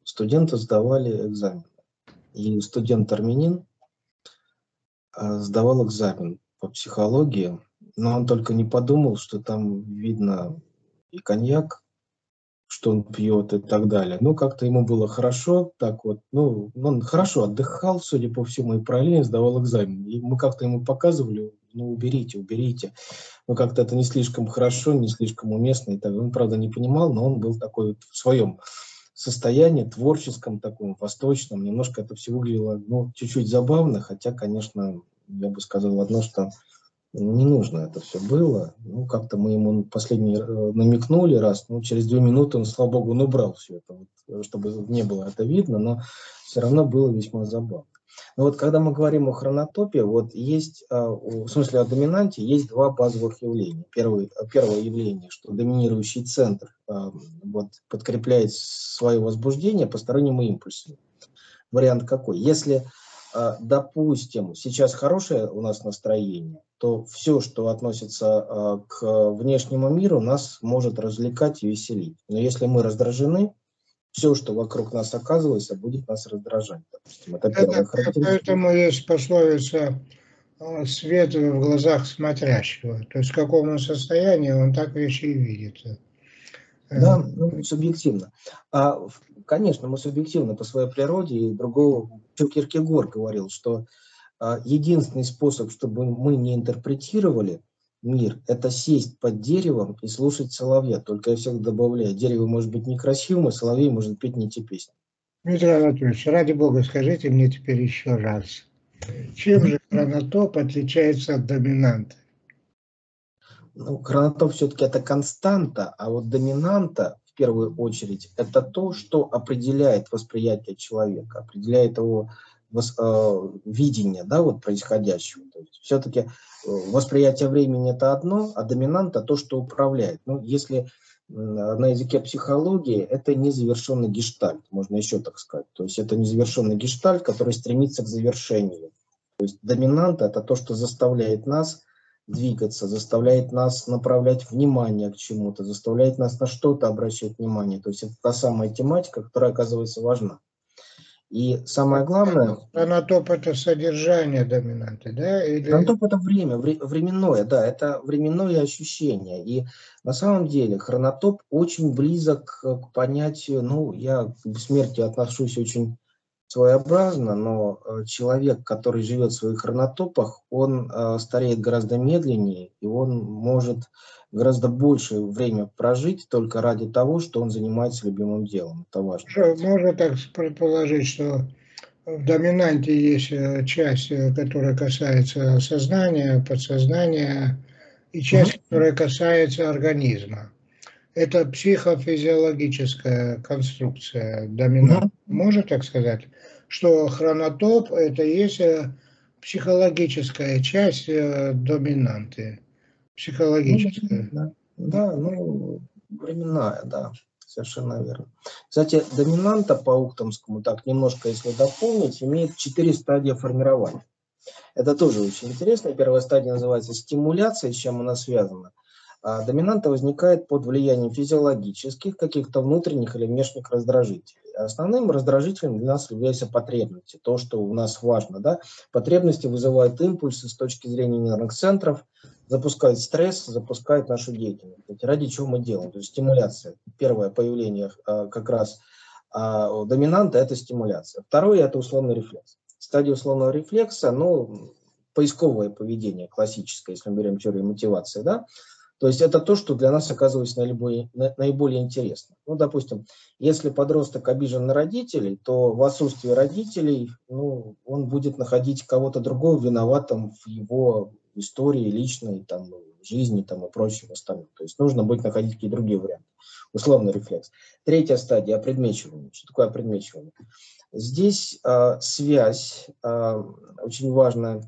студенты сдавали экзамен. И студент армянин сдавал экзамен по психологии, но он только не подумал, что там видно и коньяк, что он пьет и так далее. Ну, как-то ему было хорошо, так вот, ну, он хорошо отдыхал, судя по всему, и параллельно сдавал экзамен. И мы как-то ему показывали, ну, уберите, уберите. Но как-то это не слишком хорошо, не слишком уместно. И так. Он, правда, не понимал, но он был такой вот в своем состоянии, творческом таком, восточном. Немножко это все выглядело, ну, чуть-чуть забавно, хотя, конечно, я бы сказал одно, что не нужно это все было. Ну, как-то мы ему последний э, намекнули раз, ну, через две минуты он, слава богу, набрал все это, вот, э, чтобы не было это видно, но все равно было весьма забавно. Но вот когда мы говорим о хронотопе, вот есть, а, в смысле о доминанте, есть два базовых явления. Первое, первое явление, что доминирующий центр а, вот, подкрепляет свое возбуждение посторонним импульсом. Вариант какой? Если а, допустим, сейчас хорошее у нас настроение, то все, что относится а, к внешнему миру, нас может развлекать и веселить. Но если мы раздражены, все, что вокруг нас оказывается, будет нас раздражать. Допустим. Это, это Поэтому есть пословица а, свет в глазах смотрящего. То есть в каком он состоянии, он так вещи и видит. Да, ну, субъективно. А, конечно, мы субъективны по своей природе, и другого Киркегор говорил, что а, единственный способ, чтобы мы не интерпретировали мир, это сесть под деревом и слушать соловья. Только я всегда добавляю, дерево может быть некрасивым, а соловей может петь не те песни. Дмитрий Анатольевич, ради бога, скажите мне теперь еще раз, чем же хронотоп отличается от доминанта? Ну, хронотоп все-таки это константа, а вот доминанта в первую очередь это то, что определяет восприятие человека, определяет его Э, видения да, вот происходящего. Все-таки э, восприятие времени это одно, а доминанта то, что управляет. Ну, если на языке психологии это незавершенный гештальт, можно еще так сказать. То есть это незавершенный гештальт, который стремится к завершению. То есть доминанта это то, что заставляет нас двигаться, заставляет нас направлять внимание к чему-то, заставляет нас на что-то обращать внимание. То есть это та самая тематика, которая оказывается важна. И самое главное... Хронотоп – это содержание доминанты, да? Или... Хронотоп – это время, временное, да, это временное ощущение. И на самом деле хронотоп очень близок к понятию, ну, я к смерти отношусь очень своеобразно, но э, человек, который живет в своих хронотопах, он э, стареет гораздо медленнее, и он может гораздо больше время прожить только ради того, что он занимается любимым делом. Это важно. Можно так предположить, что в доминанте есть э, часть, которая касается сознания, подсознания, и часть, угу. которая касается организма. Это психофизиологическая конструкция доминанта. Угу. Можно так сказать? Что хронотоп – это есть э, психологическая часть э, доминанты. Психологическая. Ну, да, да, ну, временная, да, совершенно верно. Кстати, доминанта по Ухтомскому, так немножко, если дополнить, имеет четыре стадии формирования. Это тоже очень интересно. Первая стадия называется стимуляция, с чем она связана. А доминанта возникает под влиянием физиологических, каких-то внутренних или внешних раздражителей. Основным раздражителем для нас являются потребности, то, что у нас важно. Да? Потребности вызывают импульсы с точки зрения нервных центров, запускают стресс, запускают нашу деятельность. Ради чего мы делаем? То есть стимуляция. Первое появление а, как раз а, доминанта – это стимуляция. Второе – это условный рефлекс. Стадия условного рефлекса, ну, поисковое поведение классическое, если мы берем теорию мотивации, да, то есть это то, что для нас оказывается наиболее, наиболее интересно. Ну, допустим, если подросток обижен на родителей, то в отсутствии родителей ну, он будет находить кого-то другого виноватым в его истории личной, там, жизни там, и прочим остальным. То есть нужно будет находить какие-то другие варианты. Условный рефлекс. Третья стадия – опредмечивание. Что такое опредмечивание? Здесь э, связь э, очень важная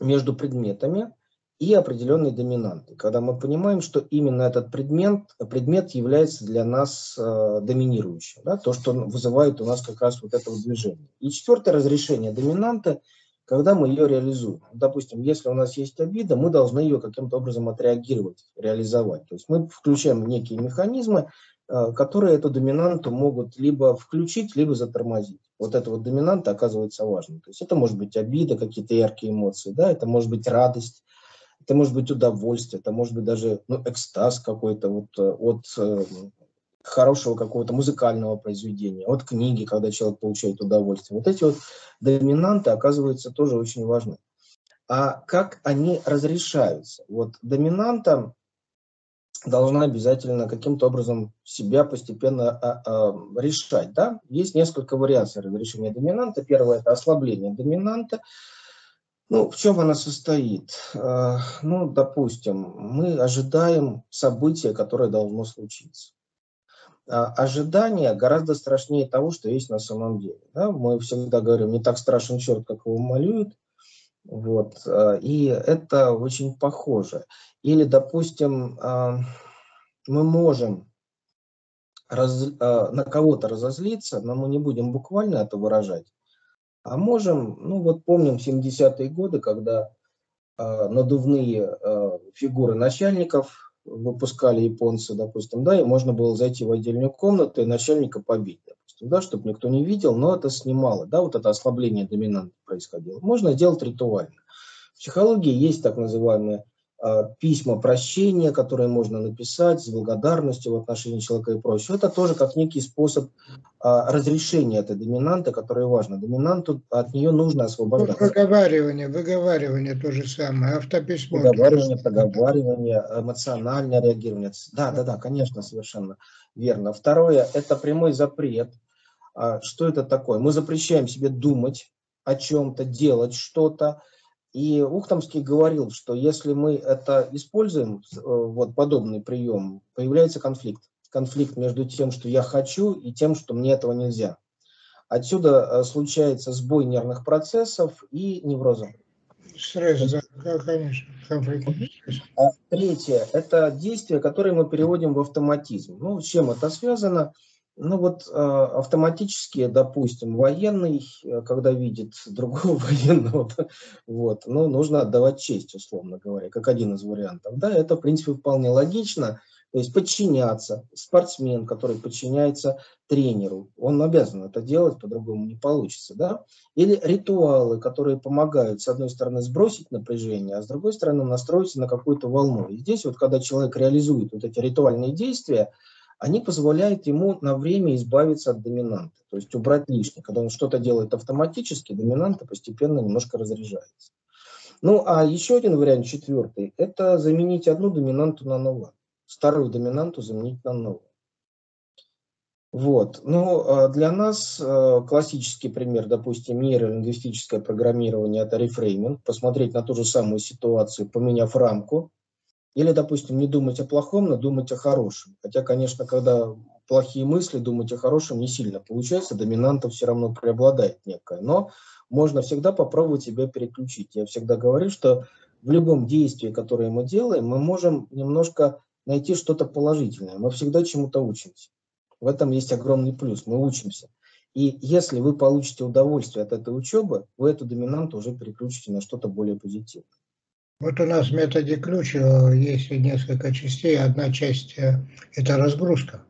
между предметами, и определенной доминанты. Когда мы понимаем, что именно этот предмет, предмет является для нас э, доминирующим, да, то, что вызывает у нас как раз вот это вот движение. И четвертое разрешение доминанты, когда мы ее реализуем. Допустим, если у нас есть обида, мы должны ее каким-то образом отреагировать, реализовать. То есть мы включаем некие механизмы, э, которые эту доминанту могут либо включить, либо затормозить. Вот это вот доминанта оказывается важным. То есть это может быть обида, какие-то яркие эмоции, да, это может быть радость, это может быть удовольствие, это может быть даже ну, экстаз какой-то вот, э, от э, хорошего какого-то музыкального произведения, от книги, когда человек получает удовольствие. Вот эти вот доминанты, оказываются, тоже очень важны. А как они разрешаются? Вот доминанта должна обязательно каким-то образом себя постепенно а, а, решать. Да? Есть несколько вариаций разрешения доминанта. Первое – это ослабление доминанта. Ну, в чем она состоит? А, ну, допустим, мы ожидаем события, которое должно случиться. А ожидание гораздо страшнее того, что есть на самом деле. Да? Мы всегда говорим, не так страшен черт, как его малюют. Вот. А, и это очень похоже. Или, допустим, мы можем раз, на кого-то разозлиться, но мы не будем буквально это выражать, а можем, ну вот помним 70-е годы, когда э, надувные э, фигуры начальников выпускали японцы, допустим, да, и можно было зайти в отдельную комнату и начальника побить, допустим, да, чтобы никто не видел, но это снимало, да, вот это ослабление доминанта происходило. Можно сделать ритуально. В психологии есть так называемые письма прощения, которые можно написать с благодарностью в отношении человека и прочее. Это тоже как некий способ а, разрешения этой доминанты, которая важна. Доминанту от нее нужно освобождаться. Выговаривание, выговаривание то же самое, автописьмо. Выговаривание, проговаривание, эмоциональное реагирование. Да, да, да, конечно, совершенно верно. Второе – это прямой запрет. А, что это такое? Мы запрещаем себе думать о чем-то, делать что-то, и Ухтомский говорил, что если мы это используем, э, вот подобный прием, появляется конфликт. Конфликт между тем, что я хочу, и тем, что мне этого нельзя. Отсюда э, случается сбой нервных процессов и невроза. Стресс, да, конечно. Конфликт. А третье – это действия, которые мы переводим в автоматизм. Ну, с чем это связано? Ну вот э, автоматически, допустим, военный, э, когда видит другого военного, вот, ну, нужно отдавать честь, условно говоря, как один из вариантов. Да, это, в принципе, вполне логично. То есть подчиняться. Спортсмен, который подчиняется тренеру, он обязан это делать, по-другому не получится. Да? Или ритуалы, которые помогают, с одной стороны, сбросить напряжение, а с другой стороны, настроиться на какую-то волну. И здесь вот, когда человек реализует вот эти ритуальные действия, они позволяют ему на время избавиться от доминанта, то есть убрать лишнее. Когда он что-то делает автоматически, доминанта постепенно немножко разряжается. Ну, а еще один вариант, четвертый, это заменить одну доминанту на новую. Старую доминанту заменить на новую. Вот. Ну, а для нас э, классический пример, допустим, нейролингвистическое программирование – это рефрейминг. Посмотреть на ту же самую ситуацию, поменяв рамку. Или, допустим, не думать о плохом, но думать о хорошем. Хотя, конечно, когда плохие мысли, думать о хорошем не сильно получается, доминанта все равно преобладает некая. Но можно всегда попробовать себя переключить. Я всегда говорю, что в любом действии, которое мы делаем, мы можем немножко найти что-то положительное. Мы всегда чему-то учимся. В этом есть огромный плюс. Мы учимся. И если вы получите удовольствие от этой учебы, вы эту доминанту уже переключите на что-то более позитивное. Вот у нас в методе ключ э, есть несколько частей. Одна часть э, – это разгрузка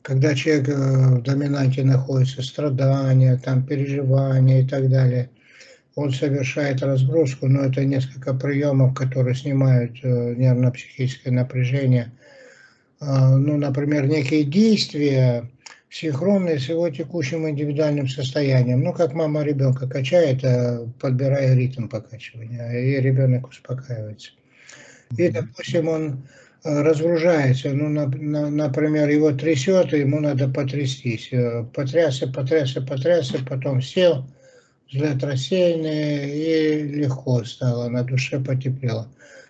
когда человек э, в доминанте находится, страдания, там, переживания и так далее, он совершает разгрузку, но это несколько приемов, которые снимают нервно-психическое напряжение. Ну, например, некие действия, синхронные с его текущим индивидуальным состоянием. Ну, как мама ребенка качает, э, подбирая ритм покачивания, и ребенок успокаивается. И, допустим, он Э, разгружается, ну, на, на, например, его трясет, и ему надо потрястись. Э, потрясся, потрясся, потрясся, потом сел, взгляд рассеянный, и легко стало, на душе потеплело.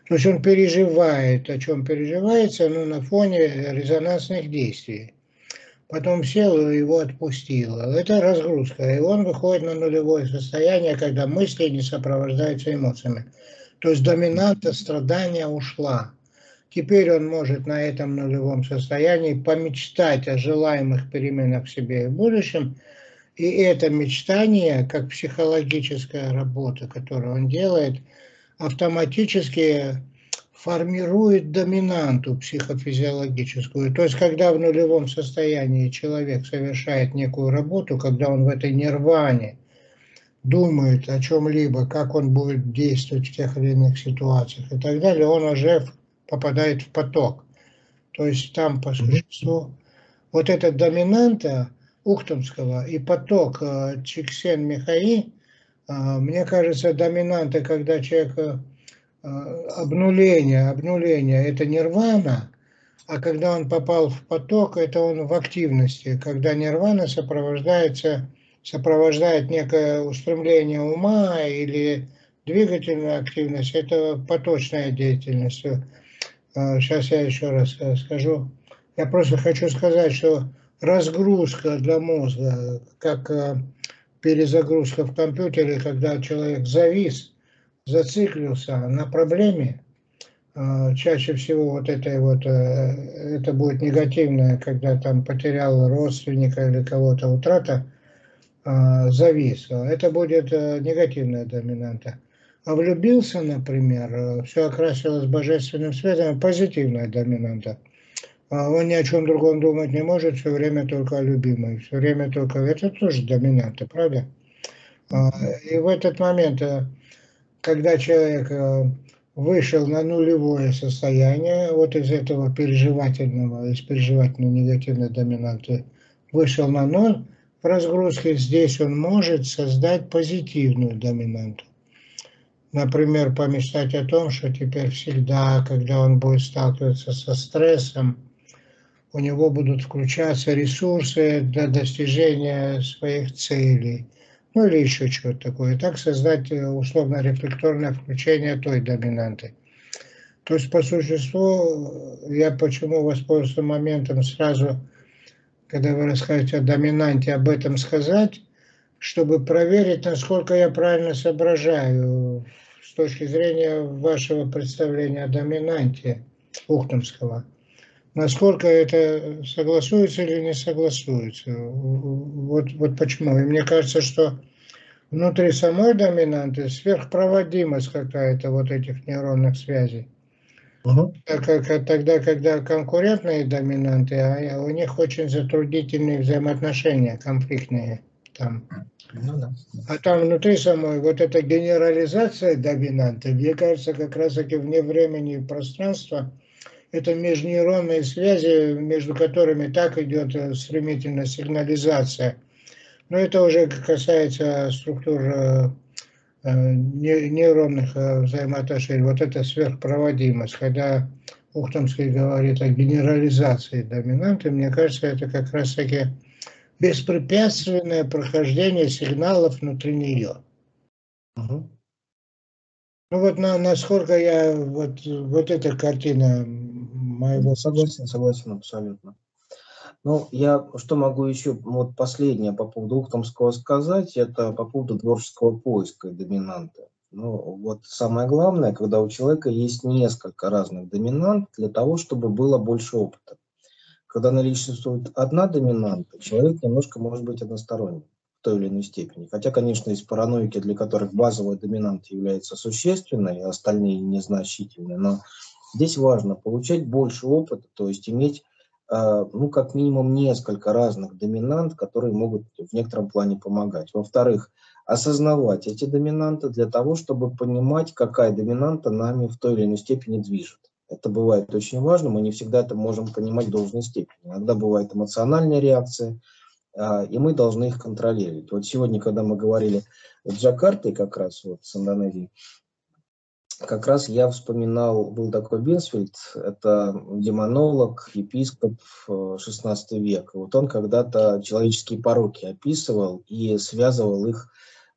То есть он переживает, о чем переживается, ну, на фоне резонансных действий. Потом сел и его отпустило. Это разгрузка. И он выходит на нулевое состояние, когда мысли не сопровождаются эмоциями. То есть доминанта страдания ушла. Теперь он может на этом нулевом состоянии помечтать о желаемых переменах в себе и в будущем. И это мечтание, как психологическая работа, которую он делает, автоматически формирует доминанту психофизиологическую. То есть, когда в нулевом состоянии человек совершает некую работу, когда он в этой нирване думает о чем-либо, как он будет действовать в тех или иных ситуациях и так далее, он уже попадает в поток. То есть там по существу вот эта доминанта Ухтомского и поток э, Чиксен Михаи, э, мне кажется, доминанта, когда человек э, обнуление, обнуление, это нирвана, а когда он попал в поток, это он в активности, когда нирвана сопровождается, сопровождает некое устремление ума или двигательная активность, это поточная деятельность. Сейчас а, я еще раз э, скажу. Я просто хочу сказать, что разгрузка для мозга, как э, перезагрузка в компьютере, когда человек завис, зациклился на проблеме, а, чаще всего вот это вот, э, это будет негативное, когда там потерял родственника или кого-то утрата, а, завис. Это будет негативная доминанта а влюбился, например, э, все окрасилось божественным светом, позитивная доминанта. А он ни о чем другом думать не может, все время только о любимой, все время только... Это тоже доминанта, правда? И в этот момент, э, когда человек э, вышел на нулевое состояние, вот из этого переживательного, из переживательной негативной доминанты, вышел на ноль, в разгрузке здесь он может создать позитивную доминанту. Например, помечтать о том, что теперь всегда, когда он будет сталкиваться со стрессом, у него будут включаться ресурсы для достижения своих целей, ну или еще что-то такое. И так создать э, условно-рефлекторное включение той доминанты. То есть по существу я почему воспользовался моментом сразу, когда вы рассказываете о доминанте, об этом сказать, чтобы проверить, насколько я правильно соображаю с точки зрения вашего представления о доминанте Ухтомского. Насколько это согласуется или не согласуется. Вот, вот почему. И мне кажется, что внутри самой доминанты сверхпроводимость какая-то вот этих нейронных связей. Угу. Тогда, когда конкурентные доминанты, а у них очень затруднительные взаимоотношения, конфликтные там. Ну, да. А там внутри самой вот эта генерализация доминанта, мне кажется, как раз таки вне времени и пространства, это межнейронные связи, между которыми так идет э, стремительно сигнализация. Но это уже касается структур э, Э, нейронных взаимоотношений, вот эта сверхпроводимость, когда Ухтомский говорит о генерализации доминанты, мне кажется, это как раз-таки беспрепятственное прохождение сигналов внутри нее. Угу. Ну вот на, насколько я, вот, вот эта картина моего... Согласен, согласен абсолютно. Ну, я что могу еще, вот последнее по поводу Ухтомского сказать, это по поводу творческого поиска доминанта. Ну, вот самое главное, когда у человека есть несколько разных доминант для того, чтобы было больше опыта. Когда наличествует одна доминанта, человек немножко может быть односторонним в той или иной степени. Хотя, конечно, есть параноики, для которых базовая доминанта является существенной, а остальные незначительные. Но здесь важно получать больше опыта, то есть иметь а, ну, как минимум несколько разных доминант, которые могут в некотором плане помогать. Во-вторых, осознавать эти доминанты для того, чтобы понимать, какая доминанта нами в той или иной степени движет. Это бывает очень важно, мы не всегда это можем понимать в должной степени. Иногда бывает эмоциональная реакция, а, и мы должны их контролировать. Вот сегодня, когда мы говорили с Джакартой как раз, вот с Индонезией, как раз я вспоминал, был такой Бинсфельд, это демонолог, епископ 16 э, века. Вот он когда-то человеческие пороки описывал и связывал их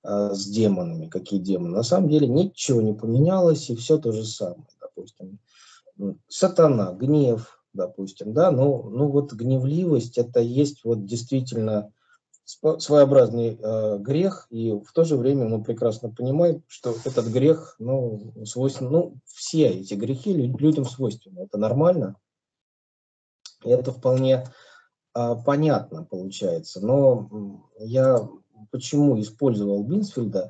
э, с демонами. Какие демоны? На самом деле ничего не поменялось, и все то же самое. Допустим, сатана, гнев, допустим, да, ну, ну вот гневливость, это есть вот действительно своеобразный э, грех, и в то же время мы прекрасно понимаем, что этот грех, ну, свойствен, ну, все эти грехи людям свойственны, это нормально, и это вполне э, понятно получается. Но я почему использовал Бинсфилда э,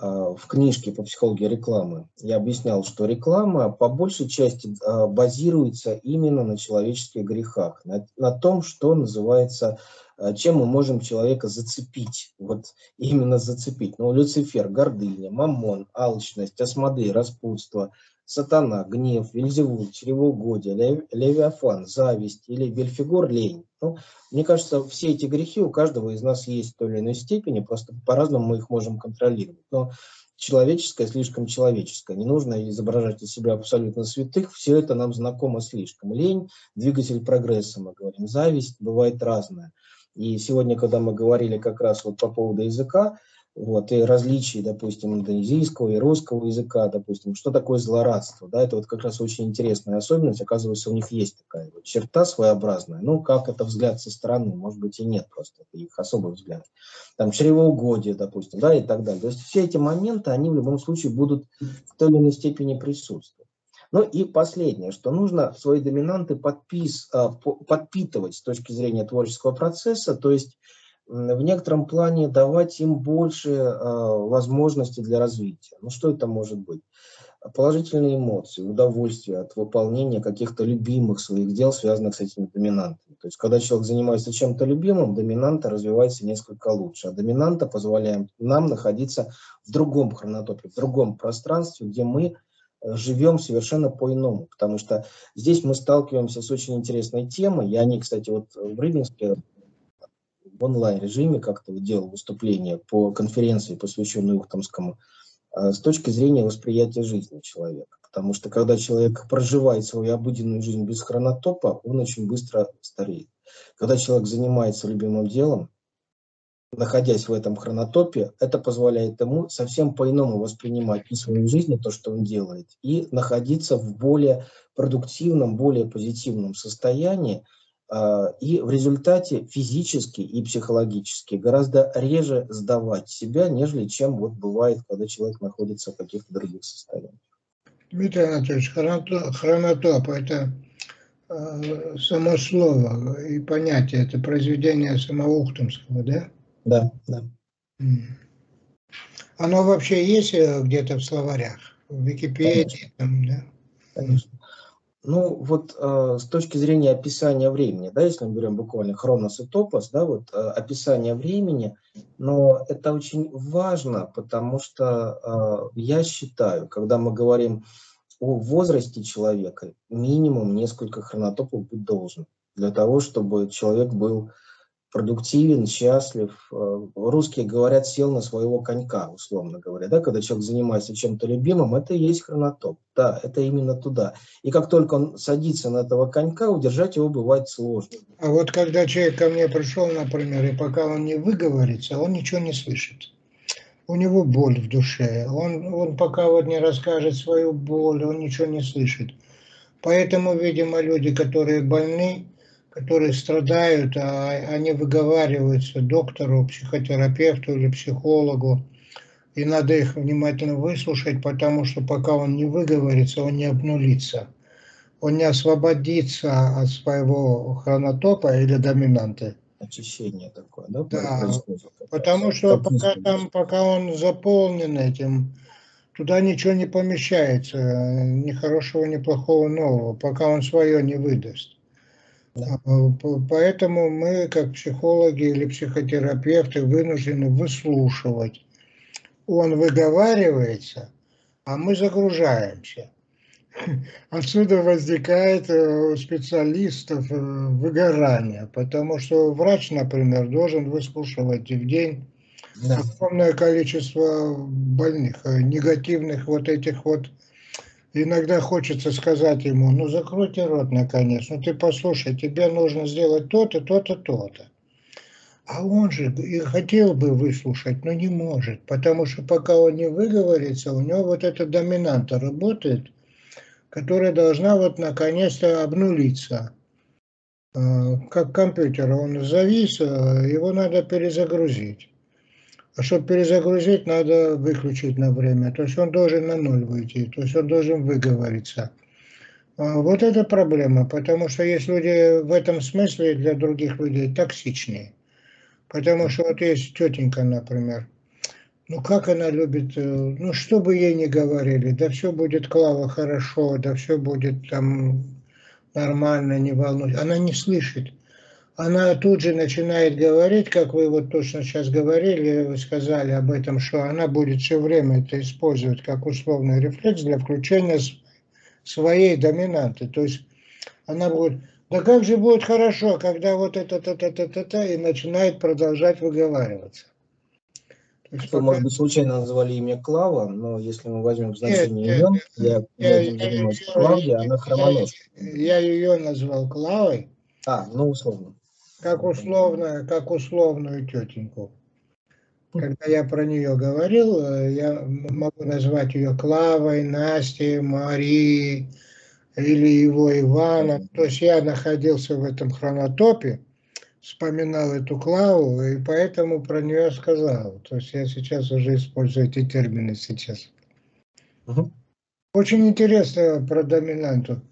в книжке по психологии рекламы? Я объяснял, что реклама по большей части э, базируется именно на человеческих грехах, на, на том, что называется а чем мы можем человека зацепить, вот именно зацепить. Ну, Люцифер, гордыня, мамон, алчность, осмодей, распутство, сатана, гнев, вельзевул, чревоугодие, лев, левиафан, зависть или бельфигор, лень. Ну, мне кажется, все эти грехи у каждого из нас есть в той или иной степени, просто по-разному мы их можем контролировать. Но человеческое слишком человеческое. Не нужно изображать из себя абсолютно святых. Все это нам знакомо слишком. Лень – двигатель прогресса, мы говорим. Зависть бывает разная. И сегодня, когда мы говорили как раз вот по поводу языка, вот, и различий, допустим, индонезийского и русского языка, допустим, что такое злорадство, да, это вот как раз очень интересная особенность, оказывается, у них есть такая вот черта своеобразная, ну, как это взгляд со стороны, может быть, и нет просто, это их особый взгляд, там, чревоугодие, допустим, да, и так далее, то есть все эти моменты, они в любом случае будут в той или иной степени присутствовать. Ну и последнее, что нужно свои доминанты подпис, а, подпитывать с точки зрения творческого процесса, то есть в некотором плане давать им больше а, возможностей для развития. Ну что это может быть? Положительные эмоции, удовольствие от выполнения каких-то любимых своих дел, связанных с этими доминантами. То есть, когда человек занимается чем-то любимым, доминанта развивается несколько лучше. А доминанта позволяет нам находиться в другом хронотопе, в другом пространстве, где мы живем совершенно по-иному, потому что здесь мы сталкиваемся с очень интересной темой. Я не, кстати, вот в Рыбинске в онлайн-режиме как-то делал выступление по конференции, посвященной Ухтомскому, а, с точки зрения восприятия жизни человека. Потому что когда человек проживает свою обыденную жизнь без хронотопа, он очень быстро стареет. Когда человек занимается любимым делом, находясь в этом хронотопе, это позволяет ему совсем по-иному воспринимать и свою жизнь, и то, что он делает, и находиться в более продуктивном, более позитивном состоянии, и в результате физически и психологически гораздо реже сдавать себя, нежели чем вот бывает, когда человек находится в каких-то других состояниях. Дмитрий Анатольевич, хронотоп, это э, само слово и понятие, это произведение самого Ухтомского, да? Да, да. Оно вообще есть э, где-то в словарях, в Википедии, Конечно. там, да? Конечно. Ну, вот э, с точки зрения описания времени, да, если мы берем буквально хронос и топос, да, вот э, описание времени, но это очень важно, потому что э, я считаю, когда мы говорим о возрасте человека, минимум несколько хронотопов быть должен для того, чтобы человек был продуктивен, счастлив. Э, русские говорят, сел на своего конька, условно говоря. Да? Когда человек занимается чем-то любимым, это и есть хронотоп. Да, это именно туда. И как только он садится на этого конька, удержать его бывает сложно. А вот когда человек ко мне пришел, например, и пока он не выговорится, он ничего не слышит. У него боль в душе. Он, он пока вот не расскажет свою боль, он ничего не слышит. Поэтому, видимо, люди, которые больны, которые страдают, а они выговариваются доктору, психотерапевту или психологу, и надо их внимательно выслушать, потому что пока он не выговорится, он не обнулится. Он не освободится от своего хронотопа или доминанты. Очищение такое, да? Да, потому что пока, там, пока он заполнен этим, туда ничего не помещается, ни хорошего, ни плохого нового, пока он свое не выдаст. А, поэтому мы, как психологи или психотерапевты, вынуждены выслушивать. Он выговаривается, а мы загружаемся. Отсюда возникает э, у специалистов э, выгорание, потому что врач, например, должен выслушивать в день да. огромное количество больных, э, негативных вот этих вот иногда хочется сказать ему, ну закройте рот наконец, ну ты послушай, тебе нужно сделать то-то, то-то, то-то. А он же и хотел бы выслушать, но не может, потому что пока он не выговорится, у него вот эта доминанта работает, которая должна вот наконец-то обнулиться. А, как компьютер, он завис, а его надо перезагрузить. А чтобы перезагрузить, надо выключить на время. То есть он должен на ноль выйти, то есть он должен выговориться. А вот это проблема, потому что есть люди в этом смысле для других людей токсичнее. Потому что вот есть тетенька, например, ну как она любит, э, ну что бы ей ни говорили, да все будет Клава хорошо, да все будет там нормально, не волнуйся. Она не слышит она тут же начинает говорить, как вы вот точно сейчас говорили, вы сказали об этом, что она будет все время это использовать как условный рефлекс для включения своей доминанты. То есть она будет, да как же будет хорошо, когда вот это, та, та, та, та, та, и начинает продолжать выговариваться. Пока... может быть, случайно назвали имя Клава, но если мы возьмем значение имен, я, я, я, я, я, Клавдия, она хромоножка. Я, я ее назвал Клавой. А, ну условно как условно, как условную тетеньку. Когда я про нее говорил, э, я могу назвать ее Клавой, Настей, Марией или его Иваном. То есть я находился в этом хронотопе, вспоминал эту Клаву, и поэтому про нее сказал. То есть я сейчас уже использую эти термины сейчас. Угу. Очень интересно про доминанту.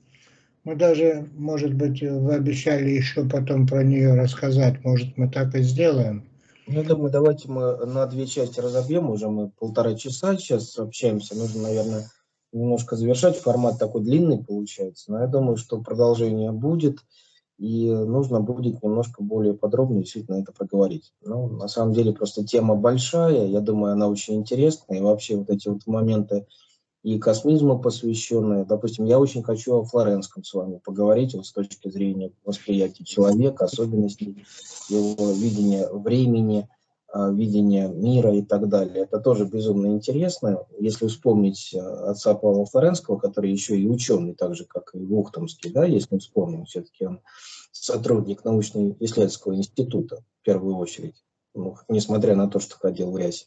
Мы даже, может быть, вы обещали еще потом про нее рассказать. Может, мы так и сделаем. Ну, думаю, давайте мы на две части разобьем. Уже мы полтора часа сейчас общаемся. Нужно, наверное, немножко завершать. Формат такой длинный получается. Но я думаю, что продолжение будет. И нужно будет немножко более подробно действительно это проговорить. Ну, на самом деле, просто тема большая. Я думаю, она очень интересная. И вообще вот эти вот моменты и космизму посвященная. Допустим, я очень хочу о Флоренском с вами поговорить вот с точки зрения восприятия человека, особенностей его видения времени, а, видения мира и так далее. Это тоже безумно интересно. Если вспомнить а, отца Павла Флоренского, который еще и ученый, так же, как и Вухтомский, да, если вспомним, все-таки он сотрудник научно-исследовательского института в первую очередь, ну, несмотря на то, что ходил в рясе.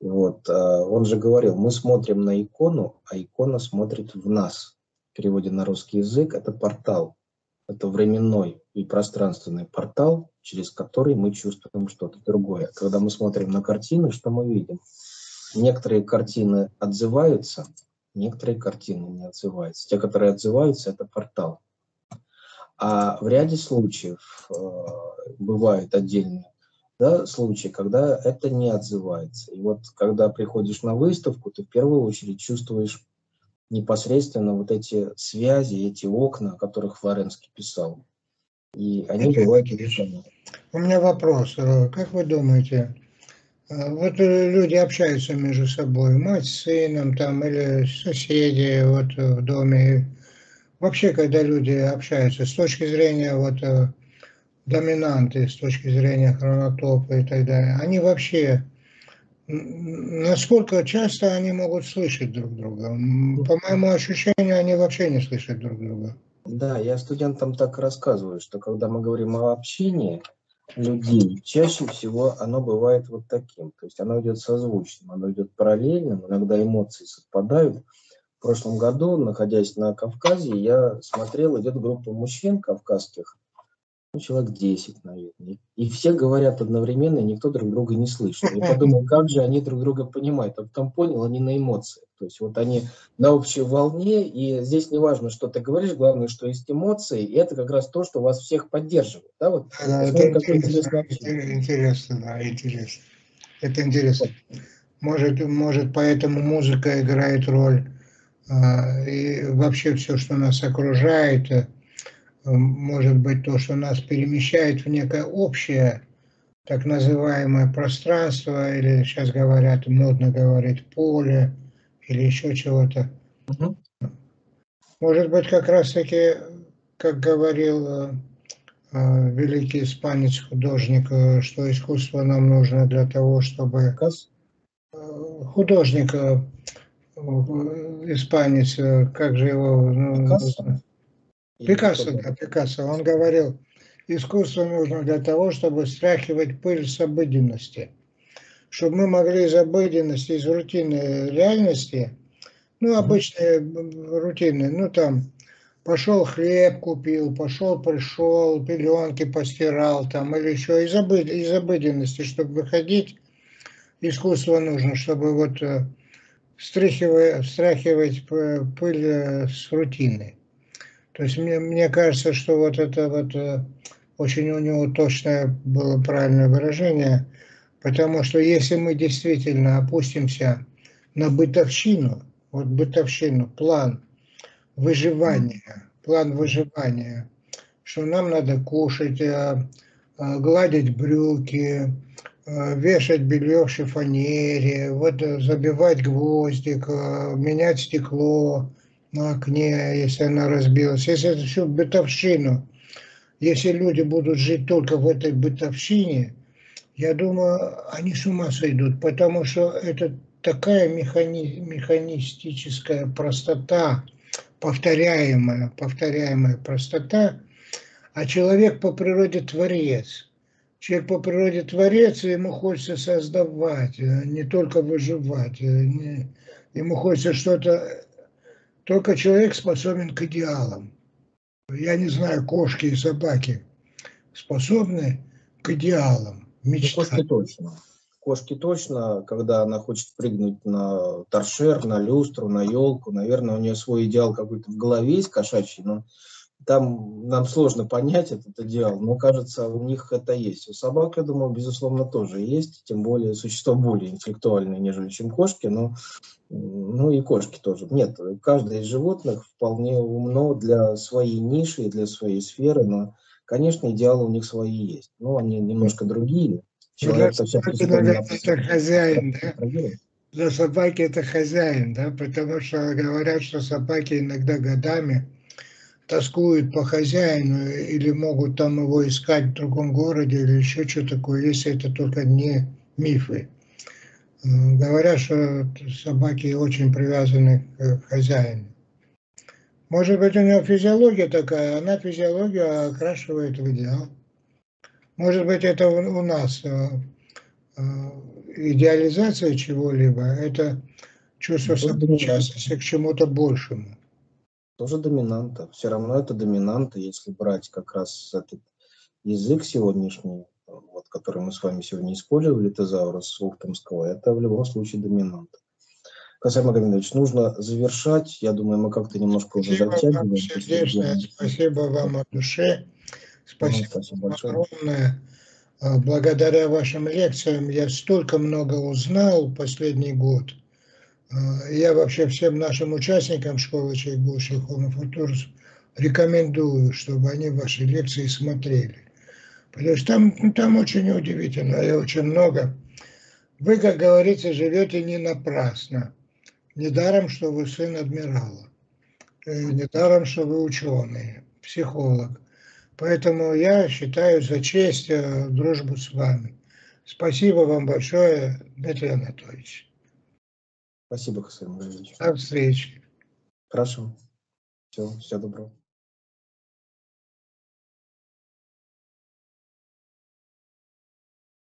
Вот. А, он же говорил, мы смотрим на икону, а икона смотрит в нас. В переводе на русский язык это портал. Это временной и пространственный портал, через который мы чувствуем что-то другое. Когда мы смотрим на картины, что мы видим? Некоторые картины отзываются, некоторые картины не отзываются. Те, которые отзываются, это портал. А в ряде случаев э, бывают отдельные да, случаи, когда это не отзывается. И вот когда приходишь на выставку, ты в первую очередь чувствуешь непосредственно вот эти связи, эти окна, о которых Флоренский писал. И они бывают решены. У меня вопрос. Э, как вы думаете, э, вот люди общаются между собой, мать с сыном там или соседи вот в доме. Вообще, когда люди общаются с точки зрения вот э, доминанты, с точки зрения хронотопа и так далее, они вообще насколько часто они могут слышать друг друга? По моему ощущению, они вообще не слышат друг друга. Да, я студентам так рассказываю, что когда мы говорим о общении людей, чаще всего оно бывает вот таким. То есть оно идет созвучным, оно идет параллельным, иногда эмоции совпадают. В прошлом году, находясь на Кавказе, я смотрел, идет группа мужчин кавказских, ну, человек 10, наверное. И все говорят одновременно, и никто друг друга не слышит. Я подумал, как же они друг друга понимают. А потом понял, они на эмоциях. То есть вот они на общей волне, и здесь не важно, что ты говоришь, главное, что есть эмоции, и это как раз то, что вас всех поддерживает. Да, вот, да, это интересно, интересно, да, интересно. Это интересно. Может, может, поэтому музыка играет роль, а, и вообще все, что нас окружает, э, может быть то, что нас перемещает в некое общее так называемое пространство, или сейчас говорят, модно говорить, поле, или еще чего-то. Угу. Может быть, как раз-таки, как говорил э, э, великий испанец художник, э, что искусство нам нужно для того, чтобы... Кас? Художник, испанец, как же его... Ну, Пикассо, да, Пикассо. Он говорил, искусство нужно для того, чтобы стряхивать пыль с обыденности. Чтобы мы могли из обыденности, из рутинной реальности, ну, обычные рутины, ну, там, пошел хлеб купил, пошел, пришел, пеленки постирал, там, или еще из, обыд... из обыденности, чтобы выходить, искусство нужно, чтобы вот э, стряхивать, стряхивать пыль э, с рутины. То есть мне, мне кажется, что вот это вот э, очень у него точное было правильное выражение, потому что если мы действительно опустимся на бытовщину, вот бытовщину, план выживания, план выживания, что нам надо кушать, э, э, гладить брюки, вешать белье в шифонере, вот забивать гвоздик, менять стекло, на окне, если она разбилась, если это все бытовщину, если люди будут жить только в этой бытовщине, я думаю, они с ума сойдут, потому что это такая механи, механистическая простота, повторяемая, повторяемая простота, а человек по природе творец. Человек по природе творец, и ему хочется создавать, а не только выживать. Ему хочется что-то только человек способен к идеалам. Я не знаю, кошки и собаки способны к идеалам, мечтать. Кошки точно. Кошки точно, когда она хочет прыгнуть на торшер, на люстру, на елку, наверное, у нее свой идеал какой-то в голове есть кошачий, но там нам сложно понять этот идеал, но кажется, у них это есть. У собак, я думаю, безусловно, тоже есть, тем более существа более интеллектуальные, нежели чем кошки, но ну и кошки тоже. Нет, каждое из животных вполне умно для своей ниши и для своей сферы, но, конечно, идеалы у них свои есть. Но они немножко другие. Человек для собаки, наверное, это хозяин, да? Для собаки это хозяин, да, потому что говорят, что собаки иногда годами тоскуют по хозяину или могут там его искать в другом городе или еще что такое, если это только не мифы. Говорят, что собаки очень привязаны к хозяину. Может быть, у него физиология такая, она физиологию окрашивает в идеал. Может быть, это у нас э, э, идеализация чего-либо, это чувство сопричастности к чему-то большему тоже доминанта. Все равно это доминанта, если брать как раз этот язык сегодняшний, вот, который мы с вами сегодня использовали, тезаурус Ухтомского, это в любом случае доминанта. Касаем Магомедович, нужно завершать. Я думаю, мы как-то немножко уже затягиваем. Вам сердечное спасибо вам от души. Спасибо, спасибо огромное. А, благодаря вашим лекциям я столько много узнал последний год. Э, Я вообще всем нашим участникам школы «Человек будущих Homo Futurus» рекомендую, чтобы они ваши лекции смотрели. Потому что там, ну, там очень удивительно и очень много. Вы, как говорится, живете не напрасно. Недаром, что вы сын адмирала. Э, Недаром, что вы ученый, психолог. Поэтому я считаю за честь э, дружбу с вами. Спасибо вам большое, Дмитрий Анатольевич. Спасибо, Хасай Магомедович. До встречи. Хорошо. Все, всего доброго.